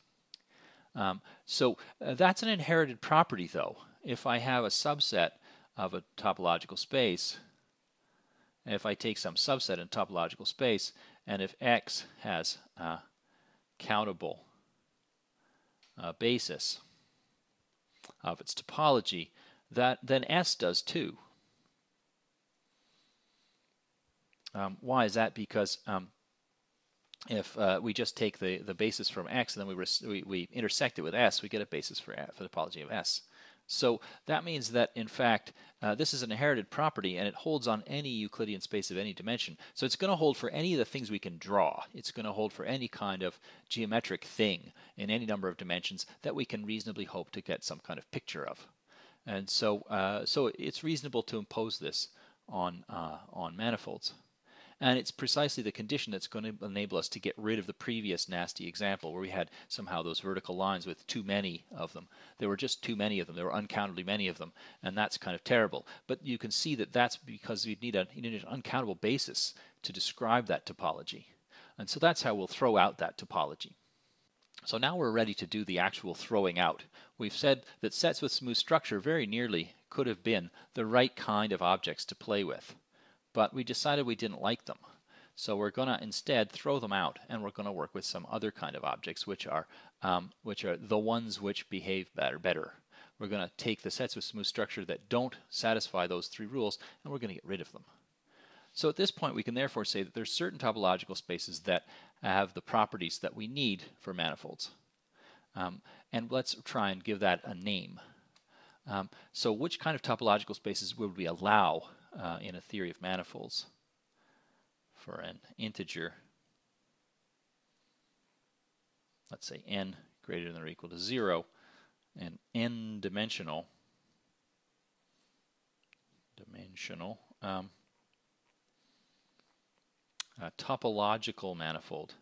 Um, so uh, that's an inherited property, though. If I have a subset of a topological space, if I take some subset in topological space, and if X has a countable uh, basis of its topology, that then S does too. Um, why is that? Because um, if uh, we just take the, the basis from x and then we, we, we, intersect it with s, we get a basis for, for the topology of s. So that means that, in fact, uh, this is an inherited property and it holds on any Euclidean space of any dimension. So it's going to hold for any of the things we can draw. It's going to hold for any kind of geometric thing in any number of dimensions that we can reasonably hope to get some kind of picture of. And so, uh, so it's reasonable to impose this on, uh, on manifolds. And it's precisely the condition that's going to enable us to get rid of the previous nasty example where we had somehow those vertical lines with too many of them. There were just too many of them. There were uncountably many of them. And that's kind of terrible. But you can see that that's because you need, a, you need an uncountable basis to describe that topology. And so that's how we'll throw out that topology. So now we're ready to do the actual throwing out. We've said that sets with smooth structure very nearly could have been the right kind of objects to play with but we decided we didn't like them. So we're going to instead throw them out, and we're going to work with some other kind of objects, which are um, which are the ones which behave better. Better. We're going to take the sets with smooth structure that don't satisfy those three rules, and we're going to get rid of them. So at this point, we can therefore say that there's certain topological spaces that have the properties that we need for manifolds. Um, and let's try and give that a name. Um, so which kind of topological spaces would we allow uh, in a theory of manifolds for an integer, let's say n greater than or equal to 0, an n-dimensional dimensional um, topological manifold.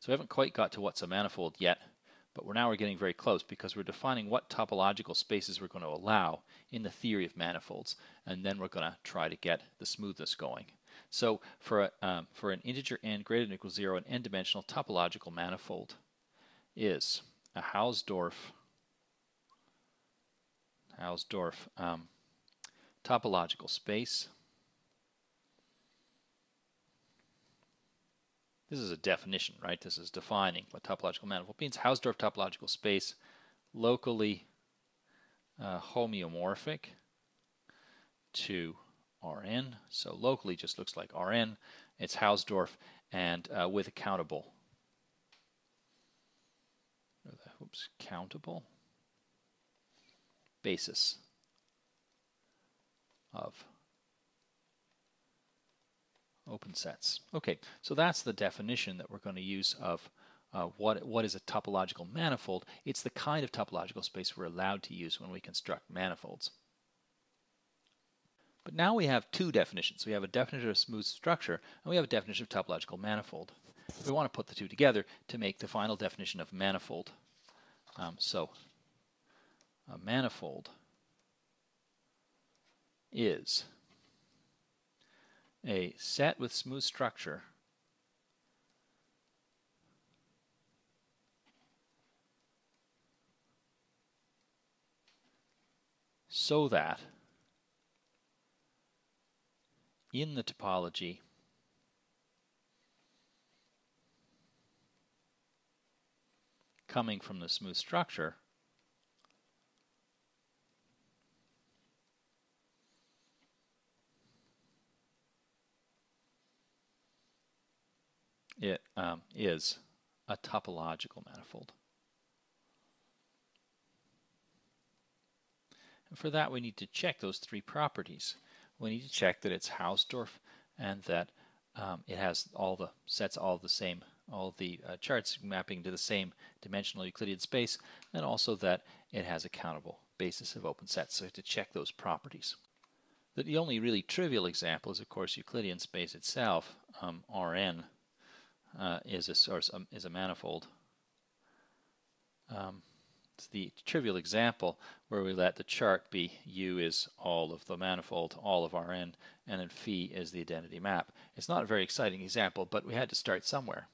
So we haven't quite got to what's a manifold yet, but we're now we're getting very close because we're defining what topological spaces we're going to allow in the theory of manifolds, and then we're going to try to get the smoothness going. So for, a, um, for an integer n greater than or equal to 0, an n-dimensional topological manifold is a Hausdorff Hausdorff um, topological space This is a definition, right? This is defining what topological manifold means. Hausdorff topological space, locally uh, homeomorphic to Rn. So locally just looks like Rn. It's Hausdorff and uh, with a countable. Oops, countable basis of open sets. Okay, so that's the definition that we're going to use of uh, what, what is a topological manifold. It's the kind of topological space we're allowed to use when we construct manifolds. But now we have two definitions. We have a definition of smooth structure, and we have a definition of topological manifold. We want to put the two together to make the final definition of manifold. Um, so, a manifold is a set with smooth structure. So that in the topology coming from the smooth structure it um, is a topological manifold. And for that we need to check those three properties. We need to check that it's Hausdorff and that um, it has all the sets all the same all the uh, charts mapping to the same dimensional Euclidean space and also that it has a countable basis of open sets so we have to check those properties. The only really trivial example is of course Euclidean space itself um, Rn uh, is a source um, is a manifold um, it's the trivial example where we let the chart be U is all of the manifold, all of Rn, and then phi is the identity map. It's not a very exciting example, but we had to start somewhere.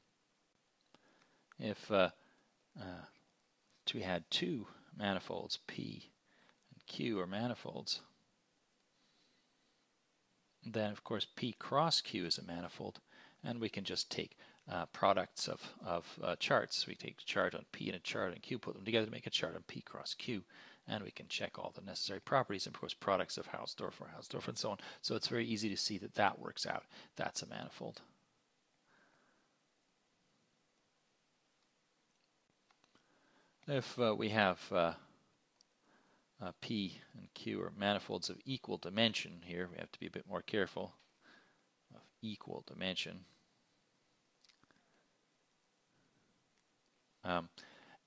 If uh, uh, we had two manifolds, P and Q are manifolds, then of course P cross Q is a manifold, and we can just take uh, products of, of uh, charts. We take a chart on P and a chart on Q, put them together to make a chart on P cross Q, and we can check all the necessary properties, and of course products of Hausdorff or Hausdorff and so on. So it's very easy to see that that works out. That's a manifold. If uh, we have uh, uh, P and Q are manifolds of equal dimension here, we have to be a bit more careful of equal dimension. Um,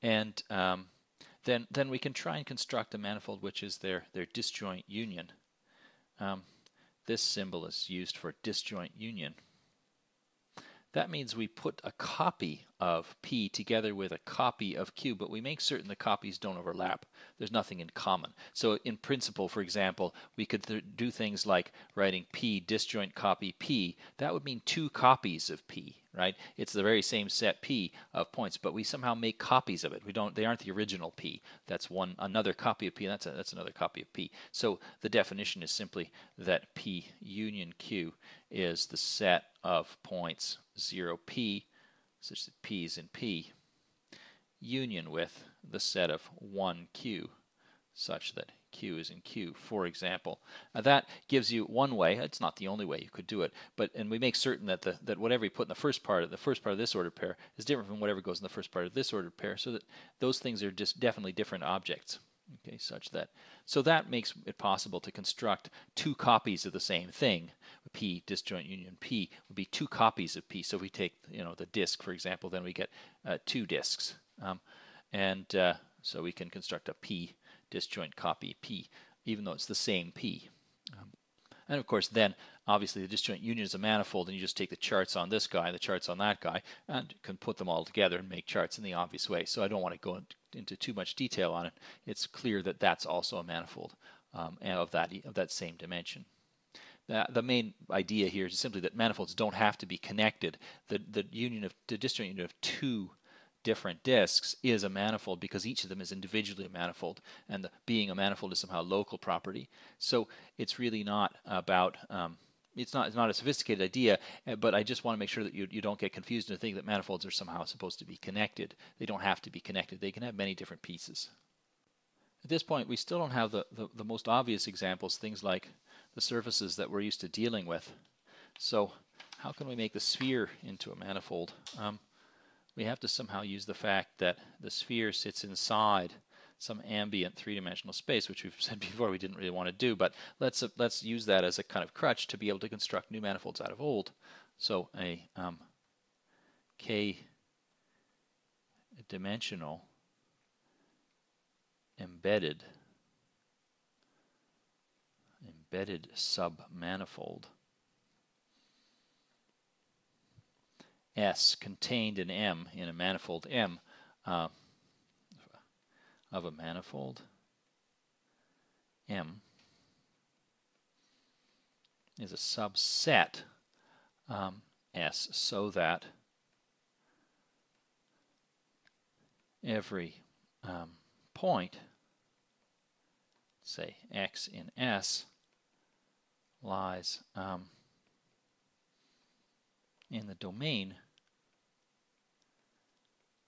and um, then, then we can try and construct a manifold which is their, their disjoint union. Um, this symbol is used for disjoint union. That means we put a copy of P together with a copy of Q, but we make certain the copies don't overlap. There's nothing in common. So in principle, for example, we could th do things like writing P disjoint copy P. That would mean two copies of P, right? It's the very same set P of points, but we somehow make copies of it. We don't. They aren't the original P. That's one another copy of P. That's a, that's another copy of P. So the definition is simply that P union Q is the set of points 0P such that P is in P, union with the set of 1Q, such that Q is in Q, for example. Now that gives you one way. It's not the only way you could do it, but and we make certain that the that whatever you put in the first part of the first part of this ordered pair is different from whatever goes in the first part of this ordered pair, so that those things are just definitely different objects. Okay, such that so that makes it possible to construct two copies of the same thing. P disjoint union P would be two copies of P. So if we take you know the disk for example, then we get uh, two disks, um, and uh, so we can construct a P disjoint copy P, even though it's the same P. Um, and of course, then obviously the disjoint union is a manifold, and you just take the charts on this guy, the charts on that guy, and can put them all together and make charts in the obvious way. So I don't want to go into too much detail on it. It's clear that that's also a manifold um, of that of that same dimension. the main idea here is simply that manifolds don't have to be connected. The the union of the disjoint union of two different disks is a manifold because each of them is individually a manifold and the, being a manifold is somehow local property. So it's really not about um, it's not it's not a sophisticated idea, eh, but I just want to make sure that you, you don't get confused and think that manifolds are somehow supposed to be connected. They don't have to be connected. They can have many different pieces. At this point, we still don't have the, the, the most obvious examples, things like the surfaces that we're used to dealing with. So how can we make the sphere into a manifold? Um, we have to somehow use the fact that the sphere sits inside some ambient three-dimensional space, which we've said before we didn't really want to do, but let's uh, let's use that as a kind of crutch to be able to construct new manifolds out of old. So a um, k dimensional embedded embedded submanifold S contained in M in a manifold M uh, of a manifold. M is a subset um, S so that every um, point, say x in S, lies um, in the domain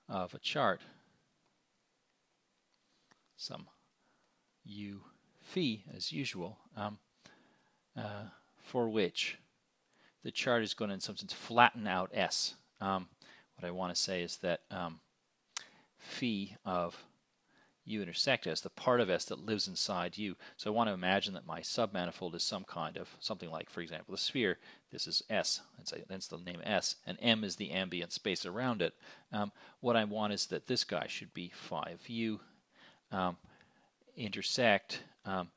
of a chart some u phi as usual um, uh, for which the chart is going to in some sense flatten out S. Um, what I want to say is that um, phi of u intersect S, the part of S that lives inside U. So I want to imagine that my submanifold is some kind of something like, for example, the sphere. This is S, that's the name S, and M is the ambient space around it. Um, what I want is that this guy should be phi U um, intersect um,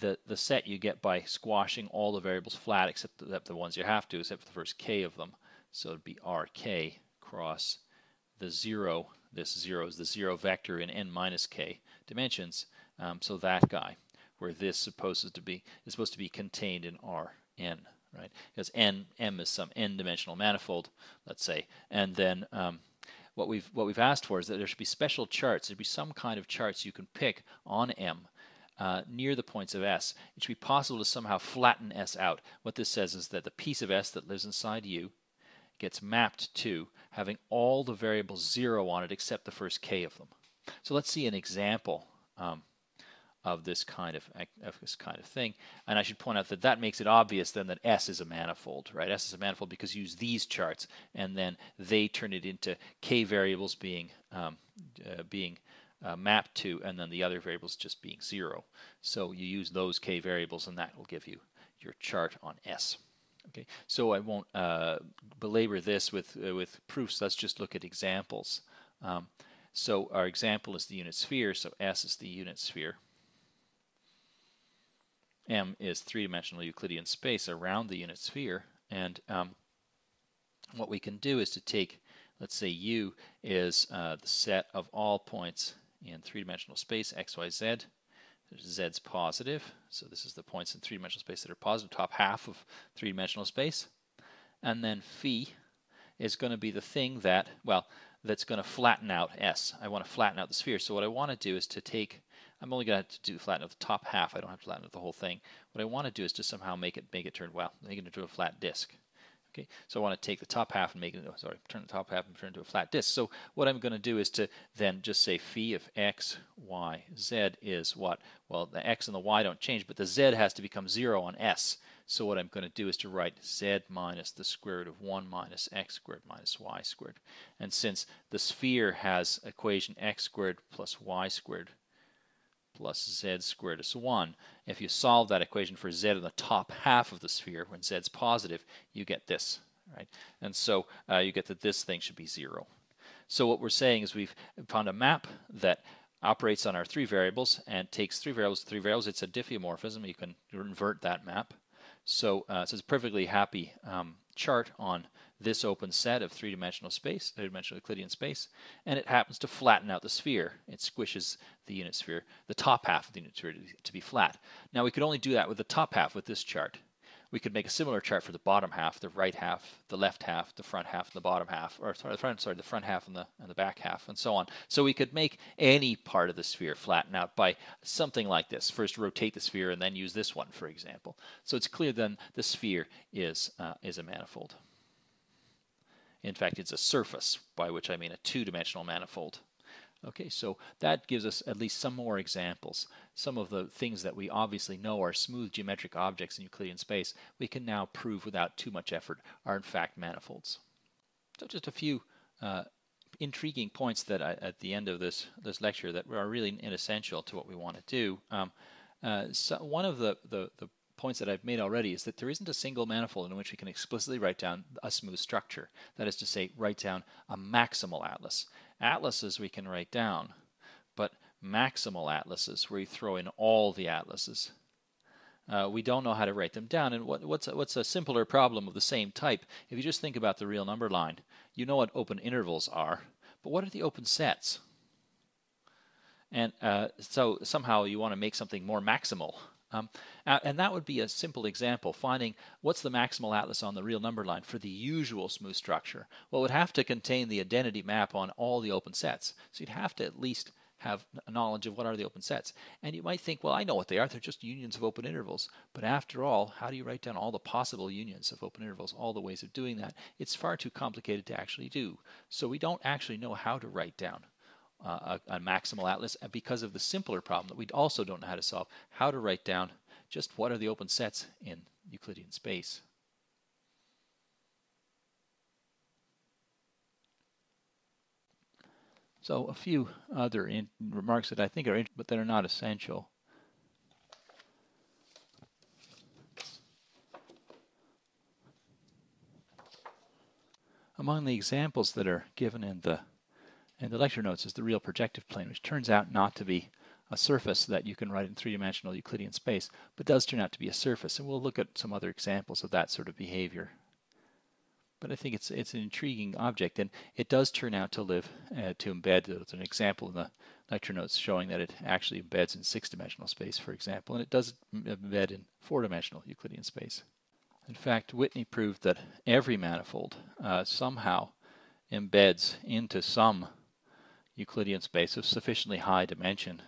the, the set you get by squashing all the variables flat except the, the ones you have to, except for the first k of them. So it'd be rk cross the 0. This 0 is the 0 vector in n minus k dimensions. Um, so that guy, where this supposes to be is supposed to be contained in Rn, right? Because n m is some n-dimensional manifold, let's say, and then um, what we've what we've asked for is that there should be special charts. There should be some kind of charts you can pick on M uh, near the points of S. It should be possible to somehow flatten S out. What this says is that the piece of S that lives inside U gets mapped to having all the variables zero on it except the first k of them. So let's see an example um, of this kind of, of this kind of thing. And I should point out that that makes it obvious then that S is a manifold, right? S is a manifold because you use these charts and then they turn it into k variables being um, uh, being uh, mapped to, and then the other variables just being zero. So you use those k variables, and that will give you your chart on S. Okay, so I won't uh, belabor this with uh, with proofs. Let's just look at examples. Um, so our example is the unit sphere. So S is the unit sphere. M is three-dimensional Euclidean space around the unit sphere, and um, what we can do is to take, let's say U is uh, the set of all points in three-dimensional space, x, y, z. Z's positive, so this is the points in three-dimensional space that are positive, top half of three-dimensional space. And then phi is going to be the thing that, well, that's going to flatten out S. I want to flatten out the sphere. So what I want to do is to take, I'm only going to do flatten the top half. I don't have to flatten the whole thing. What I want to do is to somehow make it make it turn, well, make it into a flat disk. Okay, so I want to take the top half and make it, oh, sorry, turn the top half and turn it into a flat disk. So what I'm going to do is to then just say phi of x, y, z is what? Well, the x and the y don't change, but the z has to become 0 on s. So what I'm going to do is to write z minus the square root of 1 minus x squared minus y squared. And since the sphere has equation x squared plus y squared plus z squared is 1. If you solve that equation for z in the top half of the sphere, when z is positive, you get this, right? And so uh, you get that this thing should be 0. So what we're saying is we've found a map that operates on our three variables and takes three variables to three variables. It's a diffeomorphism. You can invert that map. So, uh, so it's a perfectly happy um, chart on this open set of three-dimensional space, three-dimensional Euclidean space, and it happens to flatten out the sphere. It squishes the unit sphere, the top half of the unit sphere to be flat. Now we could only do that with the top half with this chart. We could make a similar chart for the bottom half, the right half, the left half, the front half, and the bottom half, or sorry, the front, sorry, the front half and the and the back half, and so on. So we could make any part of the sphere flatten out by something like this. First, rotate the sphere, and then use this one, for example. So it's clear then the sphere is uh, is a manifold. In fact, it's a surface, by which I mean a two-dimensional manifold. Okay, so that gives us at least some more examples. Some of the things that we obviously know are smooth geometric objects in Euclidean space, we can now prove without too much effort are in fact manifolds. So just a few uh, intriguing points that I, at the end of this this lecture that are really inessential to what we want to do. Um, uh, so one of the, the, the points that I've made already is that there isn't a single manifold in which we can explicitly write down a smooth structure. That is to say, write down a maximal atlas. Atlases we can write down, but maximal atlases, where you throw in all the atlases, uh, we don't know how to write them down. And what, what's, a, what's a simpler problem of the same type? If you just think about the real number line, you know what open intervals are, but what are the open sets? And uh, so somehow you want to make something more maximal. Um, and that would be a simple example, finding what's the maximal atlas on the real number line for the usual smooth structure. Well, it would have to contain the identity map on all the open sets. So you'd have to at least have a knowledge of what are the open sets. And you might think, well, I know what they are. They're just unions of open intervals. But after all, how do you write down all the possible unions of open intervals, all the ways of doing that? It's far too complicated to actually do. So we don't actually know how to write down uh, a, a, maximal atlas because of the simpler problem that we also don't know how to solve, how to write down just what are the open sets in Euclidean space. So a few other remarks that I think are but that are not essential. Among the examples that are given in the in the lecture notes is the real projective plane, which turns out not to be a surface that you can write in three-dimensional Euclidean space, but does turn out to be a surface. And we'll look at some other examples of that sort of behavior. But I think it's it's an intriguing object, and it does turn out to live uh, to embed. There's an example in the lecture notes showing that it actually embeds in six-dimensional space, for example, and it does embed in four-dimensional Euclidean space. In fact, Whitney proved that every manifold uh, somehow embeds into some Euclidean space of sufficiently high dimension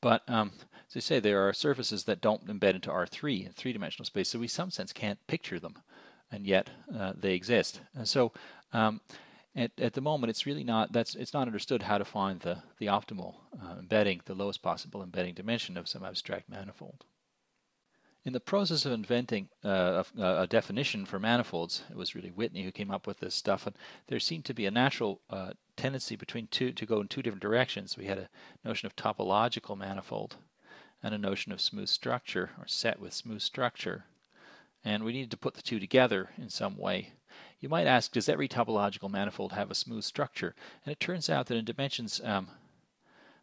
but um, as I say, there are surfaces that don't embed into R3 in three-dimensional space, so we, some sense, can't picture them, and yet uh, they exist. And so, um, at, at the moment, it's really not that's it's not understood how to find the the optimal uh, embedding, the lowest possible embedding dimension of some abstract manifold. In the process of inventing uh, a, a, definition for manifolds, it was really Whitney who came up with this stuff, and there seemed to be a natural uh, tendency between two to go in two different directions. We had a notion of topological manifold and a notion of smooth structure or set with smooth structure, and we needed to put the two together in some way. You might ask, does every topological manifold have a smooth structure? And it turns out that in dimensions um,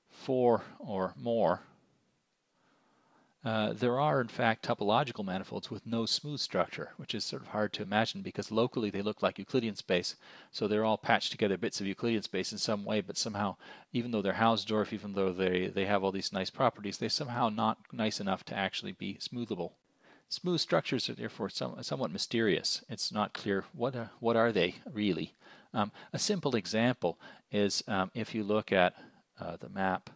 four or more, uh, there are, in fact, topological manifolds with no smooth structure, which is sort of hard to imagine because locally they look like Euclidean space. So they're all patched together bits of Euclidean space in some way, but somehow, even though they're Hausdorff, even though they, they have all these nice properties, they're somehow not nice enough to actually be smoothable. Smooth structures are therefore some, somewhat mysterious. It's not clear what are, what are they really. Um, a simple example is um, if you look at uh, the map,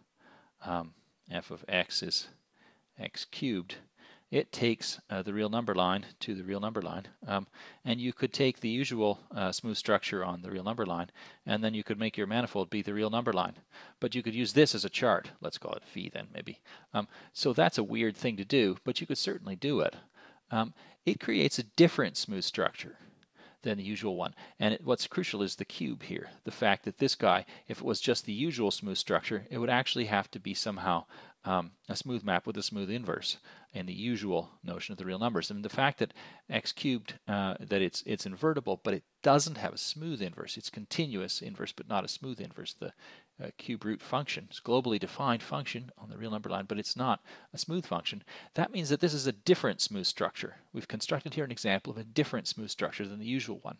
um, f of x is x cubed, it takes uh, the real number line to the real number line. Um, and you could take the usual uh, smooth structure on the real number line, and then you could make your manifold be the real number line. But you could use this as a chart. Let's call it phi then, maybe. Um, so that's a weird thing to do, but you could certainly do it. Um, it creates a different smooth structure than the usual one. And it, what's crucial is the cube here. The fact that this guy, if it was just the usual smooth structure, it would actually have to be somehow um, a smooth map with a smooth inverse in the usual notion of the real numbers. And the fact that x cubed, uh, that it's it's invertible, but it doesn't have a smooth inverse. It's continuous inverse, but not a smooth inverse. The uh, cube root function is globally defined function on the real number line, but it's not a smooth function. That means that this is a different smooth structure. We've constructed here an example of a different smooth structure than the usual one.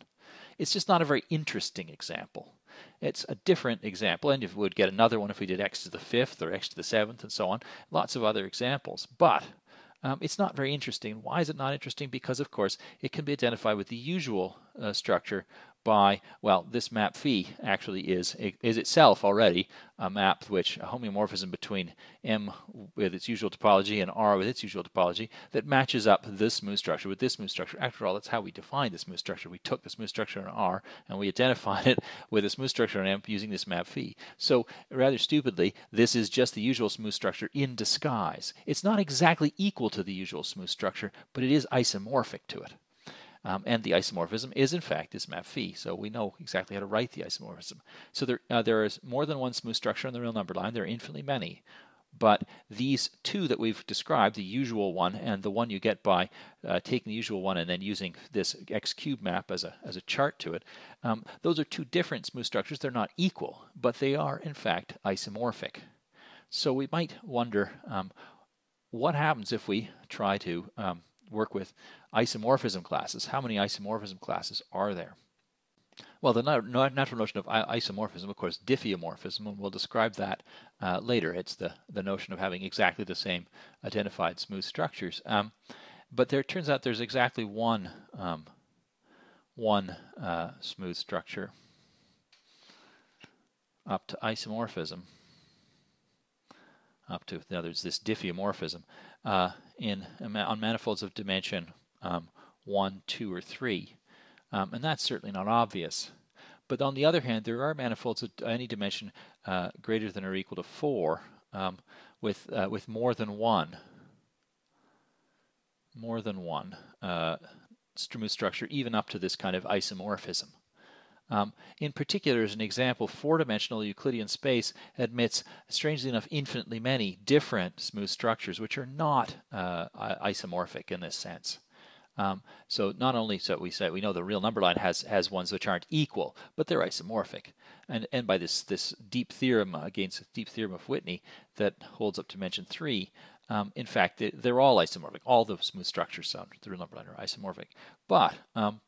It's just not a very interesting example. It's a different example, and you would get another one if we did x to the fifth or x to the seventh and so on. Lots of other examples. But um, it's not very interesting. Why is it not interesting? Because, of course, it can be identified with the usual uh, structure by, well, this map phi actually is, is itself already a map which a homeomorphism between M with its usual topology and R with its usual topology that matches up this smooth structure with this smooth structure. After all, that's how we defined the smooth structure. We took the smooth structure in R and we identified it with a smooth structure in M using this map phi. So rather stupidly, this is just the usual smooth structure in disguise. It's not exactly equal to the usual smooth structure, but it is isomorphic to it. Um, and the isomorphism is in fact this map phi, so we know exactly how to write the isomorphism. So there, uh, there is more than one smooth structure on the real number line. There are infinitely many. But these two that we've described, the usual one and the one you get by uh, taking the usual one and then using this x cube map as a, as a chart to it, um, those are two different smooth structures. They're not equal, but they are in fact isomorphic. So we might wonder um, what happens if we try to um, work with isomorphism classes. How many isomorphism classes are there? Well, the natural notion of isomorphism, of course, diffeomorphism, and we'll describe that uh, later. It's the, the notion of having exactly the same identified smooth structures. Um, but there turns out there's exactly one um, one uh, smooth structure up to isomorphism, up to, in other words, this diffeomorphism uh, in on manifolds of dimension um, 1, 2, or 3. Um, and that's certainly not obvious. But on the other hand, there are manifolds of any dimension uh, greater than or equal to 4 um, with, uh, with more than one, more than one uh, smooth structure, even up to this kind of isomorphism. Um, in particular, as an example, four-dimensional Euclidean space admits, strangely enough, infinitely many different smooth structures, which are not uh, isomorphic in this sense. Um, so not only so we say we know the real number line has has ones which aren't equal, but they're isomorphic. And and by this this deep theorem against the deep theorem of Whitney that holds up to dimension three, um, in fact they're all isomorphic. All the smooth structures on the real number line are isomorphic. But um,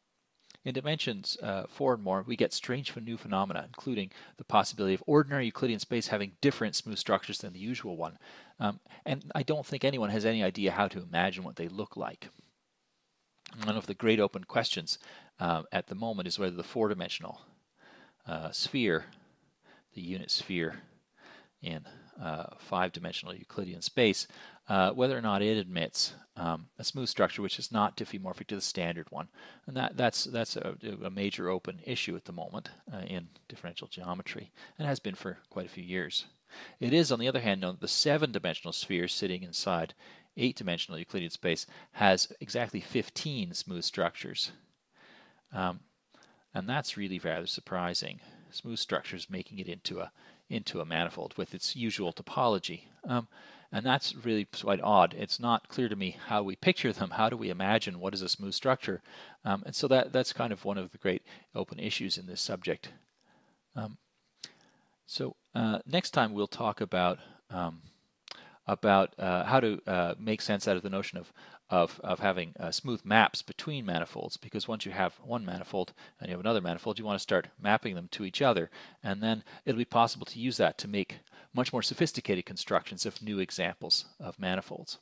in dimensions uh, four and more, we get strange new phenomena, including the possibility of ordinary Euclidean space having different smooth structures than the usual one. Um, and I don't think anyone has any idea how to imagine what they look like. One of the great open questions uh, at the moment is whether the four-dimensional uh, sphere, the unit sphere in uh, five-dimensional Euclidean space, uh, whether or not it admits um, a smooth structure which is not diffeomorphic to the standard one. And that, that's, that's a, a major open issue at the moment uh, in differential geometry and has been for quite a few years. It is, on the other hand, known that the seven-dimensional sphere sitting inside eight-dimensional Euclidean space has exactly 15 smooth structures. Um, and that's really rather surprising. Smooth structures making it into a into a manifold with its usual topology. Um, and that's really quite odd. It's not clear to me how we picture them. How do we imagine what is a smooth structure? Um, and so that that's kind of one of the great open issues in this subject. Um, so uh, next time we'll talk about um, about uh, how to uh, make sense out of the notion of of, of having uh, smooth maps between manifolds because once you have one manifold and you have another manifold you want to start mapping them to each other and then it'll be possible to use that to make much more sophisticated constructions of new examples of manifolds.